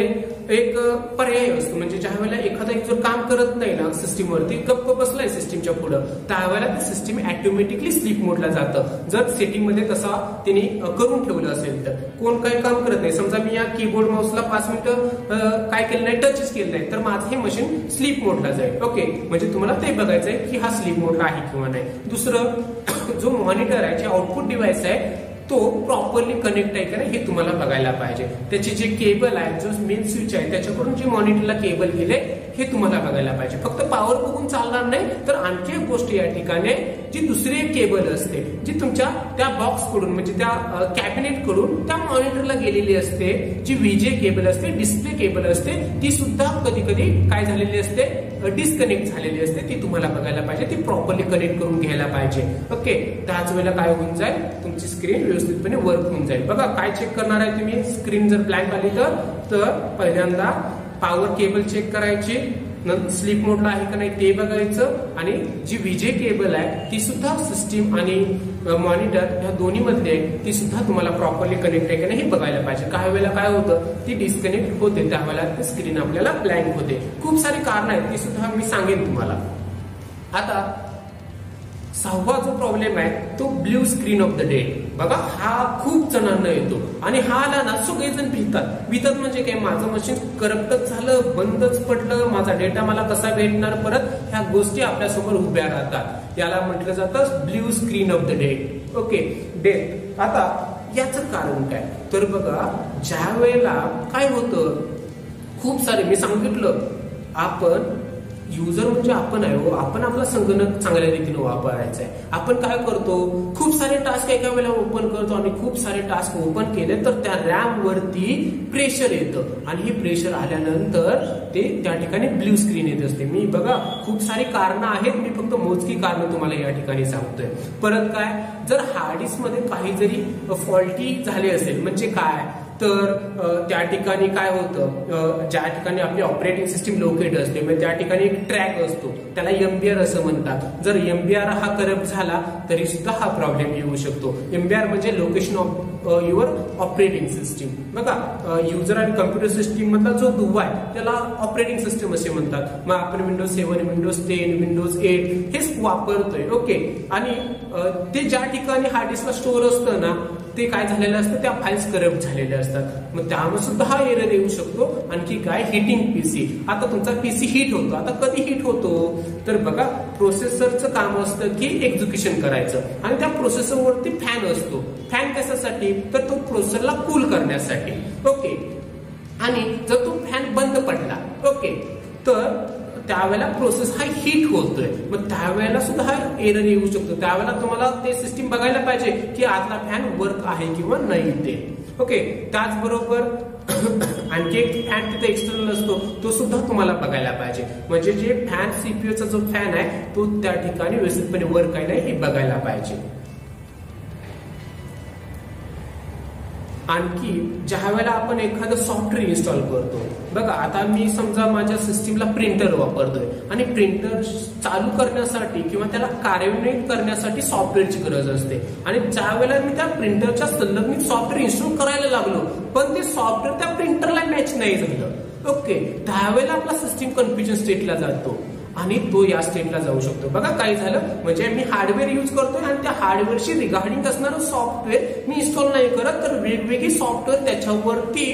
एक पर्याय असतो. म्हणजे ज्या वेळेला एखादा युजर काम करत नाही ना सिस्टीमवरती गप्प बसलाय सिस्टीमच्या पुढं त्यावेळेला ते सिस्टीम ऑटोमॅटिकली स्लीप मोडला जातं. जर सेटिंगमध्ये तसा त्यांनी करून ठेवलं असेल तर. कोण काही काम करत नाही. समजा मी या कीबोर्ड माऊसला पाच मिनिटं काय केलं नाही टचच केलं नाही तर माझं हे मशीन स्लीप मोडला जाईल. ओके म्हणजे तुम्हाला ते बघायचं आहे की हा स्लीप मोडला आहे किंवा नाही. दुसरं जो मॉनिटर आहे जे आउटपुट डिव्हाइस आहे तो प्रॉपरली कनेक्ट आहे का नाही हे तुम्हाला बघायला पाहिजे. त्याची जे केबल आहे जो मेन स्विच आहे त्याच्याकडून जे मॉनिटरला केबल गेले हे तुम्हाला बघायला पाहिजे. फक्त पॉवर बघून चालणार नाही तर आणखी एक गोष्ट या ठिकाणी जी दुसरी एक केबल असते जी तुमच्या त्या बॉक्सकडून म्हणजे त्या कॅबिनेटकडून त्या मॉनिटरला गेलेली असते जी विजे केबल असते डिस्प्ले केबल असते ती सुद्धा कधी कधी काय झालेली असते डिस्कनेक्ट झालेली असते ती तुम्हाला बघायला पाहिजे ती प्रॉपरली कनेक्ट करून घ्यायला पाहिजे. ओके त्याच वेळेला काय होऊन जाईल? तुमची स्क्रीन व्यवस्थितपणे वर्क होऊन जाईल. बघा काय चेक करणार आहे तुम्ही? स्क्रीन जर ब्लँक आली तर पहिल्यांदा पॉवर केबल चेक करायची. स्लीप मोडला आहे का नाही ते बघायचं. आणि जी विजे केबल आहे ती सुद्धा सिस्टीम आणि मॉनिटर ह्या दोन्ही मध्ये ती सुद्धा तुम्हाला प्रॉपरली कनेक्ट आहे का नाही हे बघायला पाहिजे. काही वेळेला काय होतं ती डिस्कनेक्ट होते. त्यावेळेला स्क्रीन आपल्याला ब्लँक होते. खूप सारी कारण आहेत ती सुद्धा मी सांगेन तुम्हाला. आता सहावा जो प्रॉब्लेम आहे तो blue screen of the day बघा हा खूप जणांना येतो. आणि हा आला ना सगळेजण भितात भितात म्हणजे काय माझं मशीन करप्टच झालं बंदच पडलं माझा डेटा मला कसा भेटणार परत? ह्या गोष्टी आपल्यासमोर उभ्या राहतात. याला म्हटलं जातं blue screen of the day okay day आता याचं कारण काय? तर बघा ज्या वेळेला काय होतं? खूप सारे मी सांगितलं आपण युजर म्हणजे आपण आहे हो. आपण आपला संगणक चांगल्या रीतीने वापरायचा आहे. आपण काय करतो? खूप सारे टास्क एका वेळेला ओपन करतो आणि खूप सारे टास्क ओपन केले तर त्या रॅम वरती प्रेशर येतं. आणि हे प्रेशर आल्यानंतर ते त्या ठिकाणी ब्ल्यू स्क्रीन येत असते. मी बघा खूप सारी कारणं आहेत. मी फक्त मोजकी कारणं तुम्हाला या ठिकाणी सांगतोय. परत काय? जर हार्ड डिस्कमध्ये काही जरी फॉल्टी झाले असेल म्हणजे काय? तर त्या ठिकाणी काय होतं? ज्या ठिकाणी आपली ऑपरेटिंग सिस्टीम लोकेट असते म्हणजे त्या ठिकाणी एक ट्रॅक असतो. त्याला एमबीआर असं म्हणतात. जर एमबीआर हा करप्ट झाला तरी सुद्धा हा प्रॉब्लेम येऊ शकतो. एमबीआर म्हणजे location of your operating system बघा युजर आणि कम्प्युटर सिस्टीम मधला जो दुवा आहे त्याला ऑपरेटिंग सिस्टीम असे म्हणतात. मग आपण Windows seven Windows ten Windows eight हेच वापरतोय. ओके आणि ते ज्या ठिकाणी हार्ड डिस्कला स्टोअर असतं ना ते काय झालेलं असतं? त्या फाईल्स करप्ट झालेल्या असतात. मग त्यामुळे सुद्धा हा एरर येऊ शकतो. आणखी काय? हिटिंग पीसी आता तुमचा पीसी हिट होतो. आता कधी हिट होतो? तर बघा प्रोसेसरचं काम असतं की एक्झिक्युशन करायचं. आणि त्या प्रोसेसरवरती फॅन असतो. फॅन कशासाठी? तर तो प्रोसेसरला कूल करण्यासाठी. ओके आणि जर तो फॅन बंद पडला. ओके तर त्यावेळेला प्रोसेस हा हिट होतोय. मग त्यावेळेला सुद्धा हा एरर येऊ शकतो. त्यावेळेला तुम्हाला ते सिस्टीम बघायला पाहिजे की आतला फॅन वर्क आहे किंवा नाही ते. ओके त्याचबरोबर *clears throat* आणखी एक फॅन तिथे एक्सटर्नल असतो. तो सुद्धा तुम्हाला बघायला पाहिजे. म्हणजे जे फॅन सीपीयूचा जो फॅन आहे तो त्या ठिकाणी व्यवस्थितपणे वर्क आहे हे बघायला पाहिजे. आणखी ज्या वेळेला आपण एखादं सॉफ्टवेअर इन्स्टॉल करतो. बघा आता मी समजा माझ्या सिस्टीमला प्रिंटर वापरतोय आणि प्रिंटर चालू करण्यासाठी किंवा त्याला कार्यान्वित करण्यासाठी सॉफ्टवेअरची गरज असते. आणि ज्या वेळेला मी त्या प्रिंटरच्या संलग्नित सॉफ्टवेअर इन्स्टॉल करायला लागलो पण ते सॉफ्टवेअर त्या प्रिंटरला मॅच नाही झालं. ओके त्यावेळेला आपला सिस्टीम कन्फ्युजन स्टेटला जातो. आणि तो या स्टेटला जाऊ शकतो. बघा काय झालं? म्हणजे मी हार्डवेअर युज करतोय आणि त्या हार्डवेअरशी रिगार्डिंग असणारं सॉफ्टवेअर मी इन्स्टॉल नाही करत तर वेगवेगळी सॉफ्टवेअर त्याच्यावरती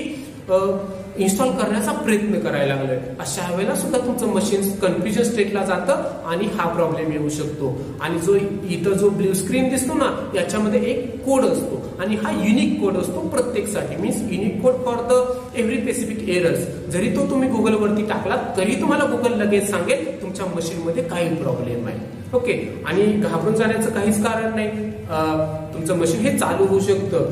इन्स्टॉल करण्याचा प्रयत्न करायला लागलाय. अशा वेळेला सुद्धा तुमचं मशीन कन्फ्युजन स्टेटला जातं आणि हा प्रॉब्लेम येऊ शकतो. आणि जो इथं जो ब्ल्यू स्क्रीन दिसतो ना याच्यामध्ये एक कोड असतो. आणि हा युनिक कोड असतो प्रत्येकसाठी. Means unique code for the every specific errors जरी तो तुम्ही गुगलवरती टाकला तरी तुम्हाला गुगल लगेच सांगेल तुमच्या मशीनमध्ये काही प्रॉब्लेम आहे. ओके आणि घाबरून जाण्याचं काहीच कारण नाही. तुमचं मशीन हे चालू होऊ शकतं.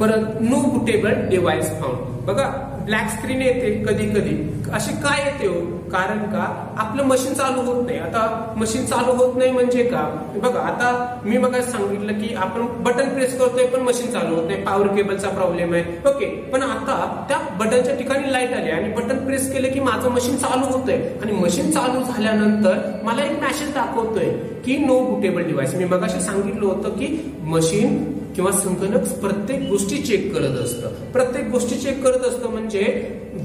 परत नो बुटेबल डिव्हाइस फाउंड बघा ब्लॅक स्क्रीन येते कधी कधी. असे काय येते हो? कारण का? आपलं मशीन चालू होत नाही. आता मशीन चालू होत नाही म्हणजे का? बघा आता मी बघा सांगितलं की आपण बटन प्रेस करतोय पण मशीन चालू होत नाही. पॉवर केबलचा प्रॉब्लेम आहे. ओके पण आता त्या बटनच्या ठिकाणी लाइट आली आणि बटन प्रेस केलं की माझं मशीन चालू होतंय. आणि मशीन चालू झाल्यानंतर मला एक मॅसेज दाखवतोय की नो बुटेबल डिव्हाइस मी मगाशी सांगितलं होतं की मशीन किंवा संगणक प्रत्येक गोष्टी चेक करत असतं. प्रत्येक गोष्टी चेक करत असतं म्हणजे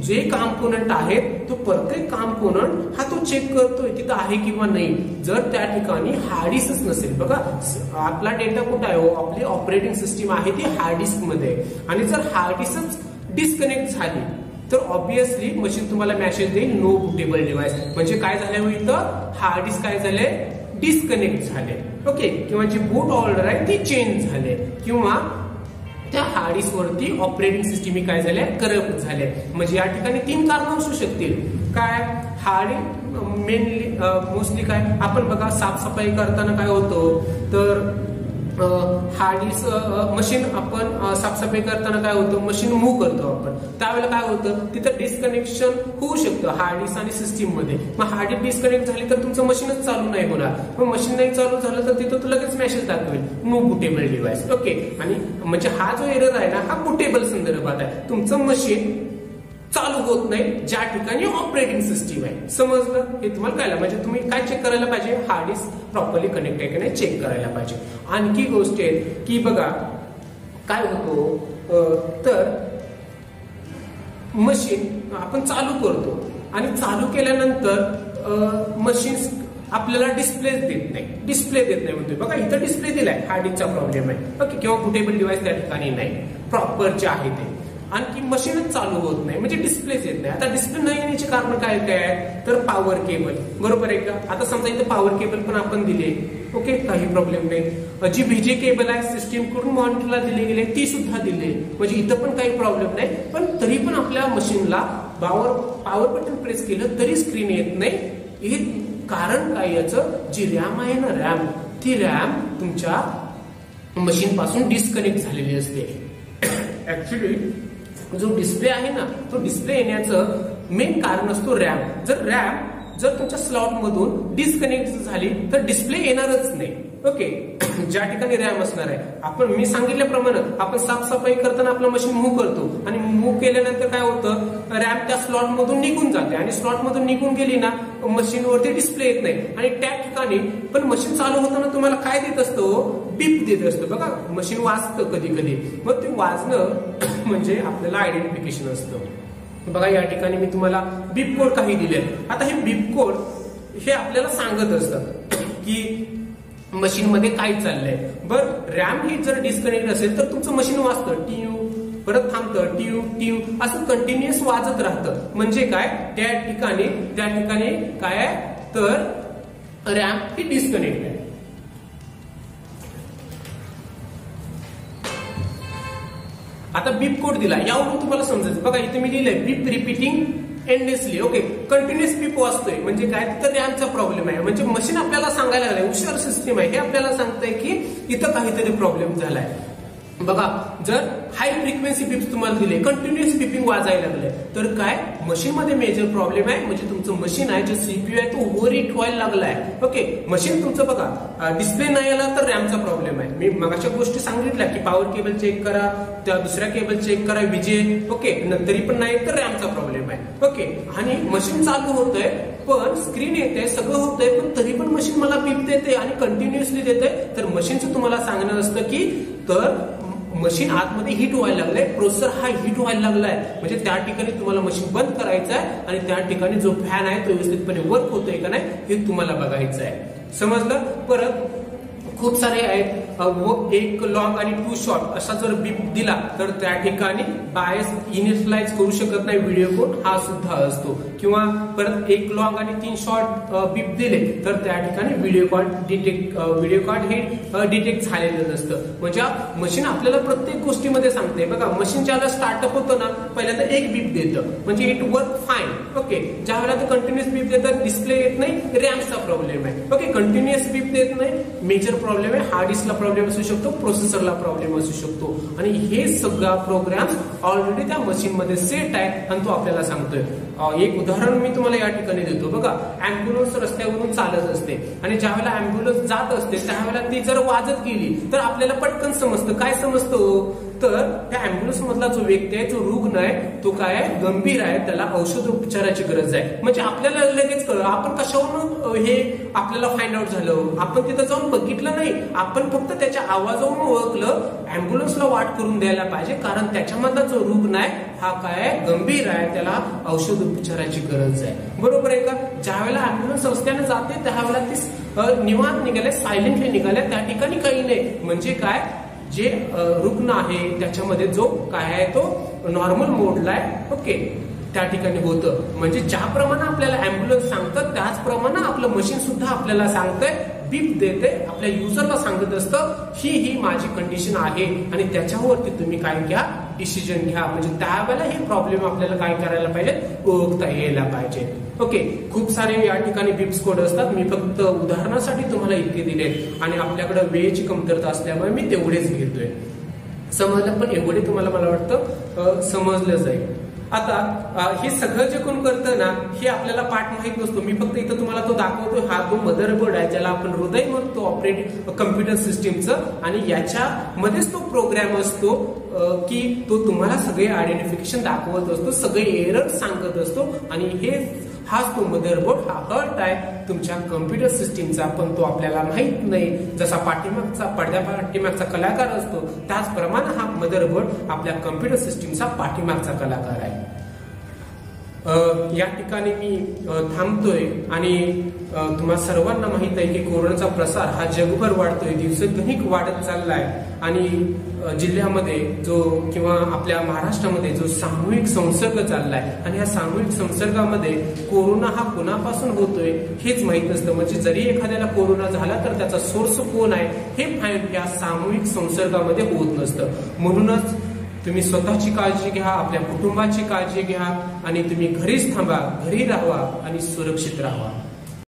जे कॉम्पोनंट आहेत तो प्रत्येक कॉम्पोनंट हा तो चेक करतोय तिथं आहे किंवा नाही. जर त्या ठिकाणी हार्डिस्कच नसेल. बघा आपला डेटा कुठं आहे हो? आपली ऑपरेटिंग सिस्टीम आहे ती हार्ड डिस्कमध्ये. आणि जर हार्डिस्कच डिस्कनेक्ट झाली तर ऑब्विसली मशीन तुम्हाला मेसेज देईल नो बुटेबल डिव्हाइस म्हणजे काय झालं हो इथं? हार्ड डिस्क काय झाले? डिस्कनेक्ट झाले. ओके किंवा जी बूट ऑर्डर आहे ती चेंज झाले. किंवा त्या हार्डिस वरती ऑपरेटिंग सिस्टीम काय झाल्या करप्ट झाले. म्हणजे या ठिकाणी तीन कारण असू शकतील. काय? हार्ड मेनली मोस्टली काय? आपण बघा साफसफाई करताना काय होतं? तर हार्डिस मशीन आपण साफसफाई करताना काय होतं? मशीन मूव्ह करतो आपण. त्यावेळेला काय होतं? तिथं डिस्कनेक्शन होऊ शकतं हार्डिस आणि सिस्टीममध्ये. मग हार्डी डिस्कनेक्ट झाली तर तुमचं मशीनच चालू नाही होणार. मग मशीन नाही चालू झालं तर तिथं लगेच मेसेज दाखवेल. नो बुटेबल डिव्हाइस ओके आणि म्हणजे हा जो एरर आहे ना हा बुटेबल संदर्भात आहे. तुमचं मशीन चालू होत नाही ज्या ठिकाणी ऑपरेटिंग सिस्टीम आहे. समजलं? हे तुम्हाला कळलं म्हणजे तुम्ही काय चेक करायला पाहिजे? हार्ड डिस्क प्रॉपरली कनेक्ट आहे की नाही? चेक करायला पाहिजे. आणखी गोष्ट आहे की बघा काय होतो? तर मशीन आपण चालू करतो. आणि चालू केल्यानंतर मशीन आपल्याला डिस्प्ले देत नाही. डिस्प्ले देत नाही म्हणतोय. बघा इथं डिस्प्ले दिलाय. हार्डिंगचा प्रॉब्लेम आहे. ओके किंवा पण डिव्हाईस त्या ठिकाणी नाही. प्रॉपर जे आहे ते. आणखी मशीनच चालू होत नाही. म्हणजे डिस्प्लेच येत नाही. आता डिस्प्ले न येण्याचे कारण काय काय? आहे तर पॉवर केबल बरोबर आहे का? आता समजा इथं पॉवर केबल पण आपण दिले. ओके काही प्रॉब्लेम नाही. जी व्हीजे केबल आहे सिस्टीमकडून मॉनिटरला दिले गेले ती सुद्धा दिले. म्हणजे इथं पण काही प्रॉब्लेम नाही. पण तरी पण आपल्या मशीनला पॉवर पॉवर बटन प्रेस केलं तरी स्क्रीन येत नाही. हे कारण काय याचं? जी रॅम आहे ना रॅम ती रॅम तुमच्या मशीन पासून डिस्कनेक्ट झालेली असते. ऍक्च्युली जो डिस्प्ले आहे ना तो डिस्प्ले येण्याचं मेन कारण असतो रॅम जर रॅम जर तुमच्या स्लॉट मधून डिस्कनेक्ट झाली तर डिस्प्ले येणारच नाही. ओके ज्या ठिकाणी रॅम असणार आहे. आपण मी सांगितल्याप्रमाणे आपण साफसफाई करताना आपलं मशीन मूव्ह करतो. आणि मूव्ह केल्यानंतर काय होतं? रॅम त्या स्लॉट मधून निघून जाते. आणि स्लॉट मधून निघून गेली ना मशीनवरती डिस्प्ले येत नाही. आणि त्या ठिकाणी पण मशीन चालू होताना तुम्हाला काय देत असतो? बीप देत असतो. बघा मशीन वाजतं कधी कधी मग ते वाजणं *coughs* म्हणजे आपल्याला आयडेंटिफिकेशन असतं. बघा या ठिकाणी मी तुम्हाला बीप कोड काही दिले आता हे बीप कोड हे आपल्याला सांगत असतात *coughs* की मशीनमध्ये काय चाललंय? बर रॅम ही जर डिस्कनेक्ट असेल तर तुमचं मशीन वाचतं. टीयू परत थांबतं. टीयू टीयू असं कंटिन्युअस वाजत राहतं. म्हणजे काय? त्या ठिकाणी त्या ठिकाणी काय आहे? तर रॅम ही डिस्कनेक्ट आहे. आता बीप कोड दिला. यावरून तुम्हाला समजायचं. बघा इथे मी लिहिलंय beep repeating endlessly okay continuous beep वाचतोय म्हणजे काय? तर रॅमचा प्रॉब्लेम आहे. म्हणजे मशीन आपल्याला सांगायला लागलाय हुशार सिस्टीम आहे. हे आपल्याला सांगतंय की इथं काहीतरी प्रॉब्लेम झालाय. बघा जर हाय फ्रिक्वेन्सी बिप्स तुम्हाला दिले कंटिन्युअस बिपिंग वाजायला लागले तर काय? मशीन मध्ये मेजर प्रॉब्लेम आहे. म्हणजे तुमचं मशीन आहे जे सीपीयू आहे तो ओव्हर हिट व्हायला लागलाय. ओके मशीन तुमचं बघा डिस्प्ले नाही आला तर रॅमचा प्रॉब्लेम आहे. मी मगाच्या गोष्टी सांगितल्या की पॉवर केबल चेक करा त्या दुसऱ्या केबल चेक करा विजे ओके तरी पण नाही तर रॅमचा प्रॉब्लेम आहे. ओके आणि मशीन चालू होतंय पण स्क्रीन येते सगळं होतंय पण तरी पण मशीन मला पिप देते आणि कंटिन्युअसली देते तर मशीनचं तुम्हाला सांगणं असतं की तर मशीन आतमध्ये हिट व्हायला लागलंय. प्रोसेसर हा हिट व्हायला लागलाय. म्हणजे त्या ठिकाणी तुम्हाला मशीन बंद करायचं आहे आणि त्या ठिकाणी जो फॅन आहे तो व्यवस्थितपणे वर्क होतोय का नाही हे तुम्हाला बघायचं आहे समजलं? परत खूप सारे आहेत. एक लॉंग आणि टू शॉर्ट असा जर बीप दिला तर त्या ठिकाणी बायस इनिशलाइज करू शकत नाही व्हिडिओ कोड हा सुद्धा असतो. किंवा परत एक लॉंग आणि तीन शॉर्ट बीप दिले तर त्या ठिकाणी video call detect video call हे डिटेक्ट झालेलं नसतं. म्हणजे मशीन आपल्याला प्रत्येक गोष्टीमध्ये सांगते बघा मशीन ज्याला स्टार्टअप होतं ना पहिल्यांदा एक बीप देतं. म्हणजे इट वर्क फाईन ओके ज्या वेळेला कंटिन्युअस बीप देतात डिस्प्ले येत नाही रॅम्सचा प्रॉब्लेम आहे. ओके कंटिन्युअस बीप देत नाही मेजर प्रॉब्लेम आहे हार्ड डिस्कला प्रॉब्लेम असू शकतो प्रोसेसरला प्रॉब्लेम असू शकतो. आणि हे सगळा प्रोग्राम ऑलरेडी त्या मशीनमध्ये सेट आहे आणि तो आपल्याला सांगतोय. एक उदाहरण मी तुम्हाला या ठिकाणी देतो. बघा अँब्युलन्स रस्त्यावरून चालत असते आणि ज्या वेळेला अँब्युलन्स जात असते त्यावेळेला ती जर वाजत गेली तर आपल्याला पटकन समजतं. काय समजतं हो? तर त्या अँब्युलन्स मधला जो व्यक्ती आहे जो रुग्ण आहे तो काय आहे? गंभीर आहे. त्याला औषध उपचाराची गरज आहे. म्हणजे आपल्याला लगेच कळलं. आपण कशावरून हे आपल्याला फाइंड आउट झालं? आपण तिथं जाऊन बघितलं नाही. आपण फक्त त्याच्या आवाजावरून ओळखलं. अँब्युलन्सला वाट करून द्यायला पाहिजे. कारण त्याच्यामधला जो रुग्ण आहे हा काय गंभीर आहे. त्याला औषध उपचाराची गरज आहे. बरोबर आहे का? ज्या वेळेला अँब्युलन्स रस्त्याने जाते त्यावेळेला ती निवांत निघाले सायलेंटली निघाले. त्या ठिकाणी काही नाही. म्हणजे काय? जे रुग्ण आहे त्याच्यामध्ये जो काय आहे तो नॉर्मल मोडला आहे ओके त्या ठिकाणी होतं. म्हणजे ज्याप्रमाणे आपल्याला अँब्युलन्स सांगतात त्याचप्रमाणे आपलं मशीन सुद्धा आपल्याला सांगतंय बीप देते आपल्या युजरला सांगत असतं ही ही माझी कंडिशन आहे आणि त्याच्यावरती तुम्ही काय घ्या डिसिजन घ्या. म्हणजे त्यावेळेला हे प्रॉब्लेम आपल्याला काय करायला पाहिजे? ओळखता यायला पाहिजे. ओके खूप सारे या ठिकाणी बिप्स कोड असतात. मी फक्त उदाहरणासाठी तुम्हाला इतके दिले आणि आपल्याकडे वेळेची कमतरता असल्यामुळे मी तेवढेच घेतोय. समजलं? पण एवढे तुम्हाला मला वाटतं समजलं जाईल. आता हे सगळं जे कोण करतं ना हे आपल्याला पाठ माहीत नसतो. मी फक्त इथं तुम्हाला तो दाखवतो हा तो मदरबोर्ड आहे ज्याला आपण हृदय म्हणतो ऑपरेट कम्प्युटर सिस्टीमचं आणि याच्यामध्येच तो प्रोग्राम असतो की तो तुम्हाला सगळे आयडेंटिफिकेशन दाखवत असतो सगळे एरर सांगत असतो. आणि हे हाच तो मदरबोर्ड हा हर्ट आहे. तुमच्या कम्प्युटर सिस्टीमचा पण तो आपल्याला माहीत नाही. जसा पाठीमागचा पडद्या पाठीमागचा कलाकार असतो त्याचप्रमाणे हा मदरबोर्ड आपल्या कम्प्युटर सिस्टीमचा पाठीमागचा कलाकार आहे. या ठिकाणी मी थांबतोय आणि तुम्हाला सर्वांना माहीत आहे की कोरोनाचा प्रसार हा जगभर वाढतोय दिवसेगणिक वाढत चाललाय. आणि जिल्ह्यामध्ये जो किंवा आपल्या महाराष्ट्रामध्ये जो सामूहिक संसर्ग चाललाय आणि या सामूहिक संसर्गामध्ये कोरोना हा कोणापासून होतोय हेच माहीत नसतं. म्हणजे जरी एखाद्याला कोरोना झाला तर त्याचा सोर्स कोण आहे हे फाईन या सामूहिक संसर्गामध्ये होत नसतं. म्हणूनच तुम्ही स्वतःची काळजी घ्या आपल्या कुटुंबाची काळजी घ्या आणि तुम्ही घरीच थांबा घरी राहा आणि सुरक्षित राहा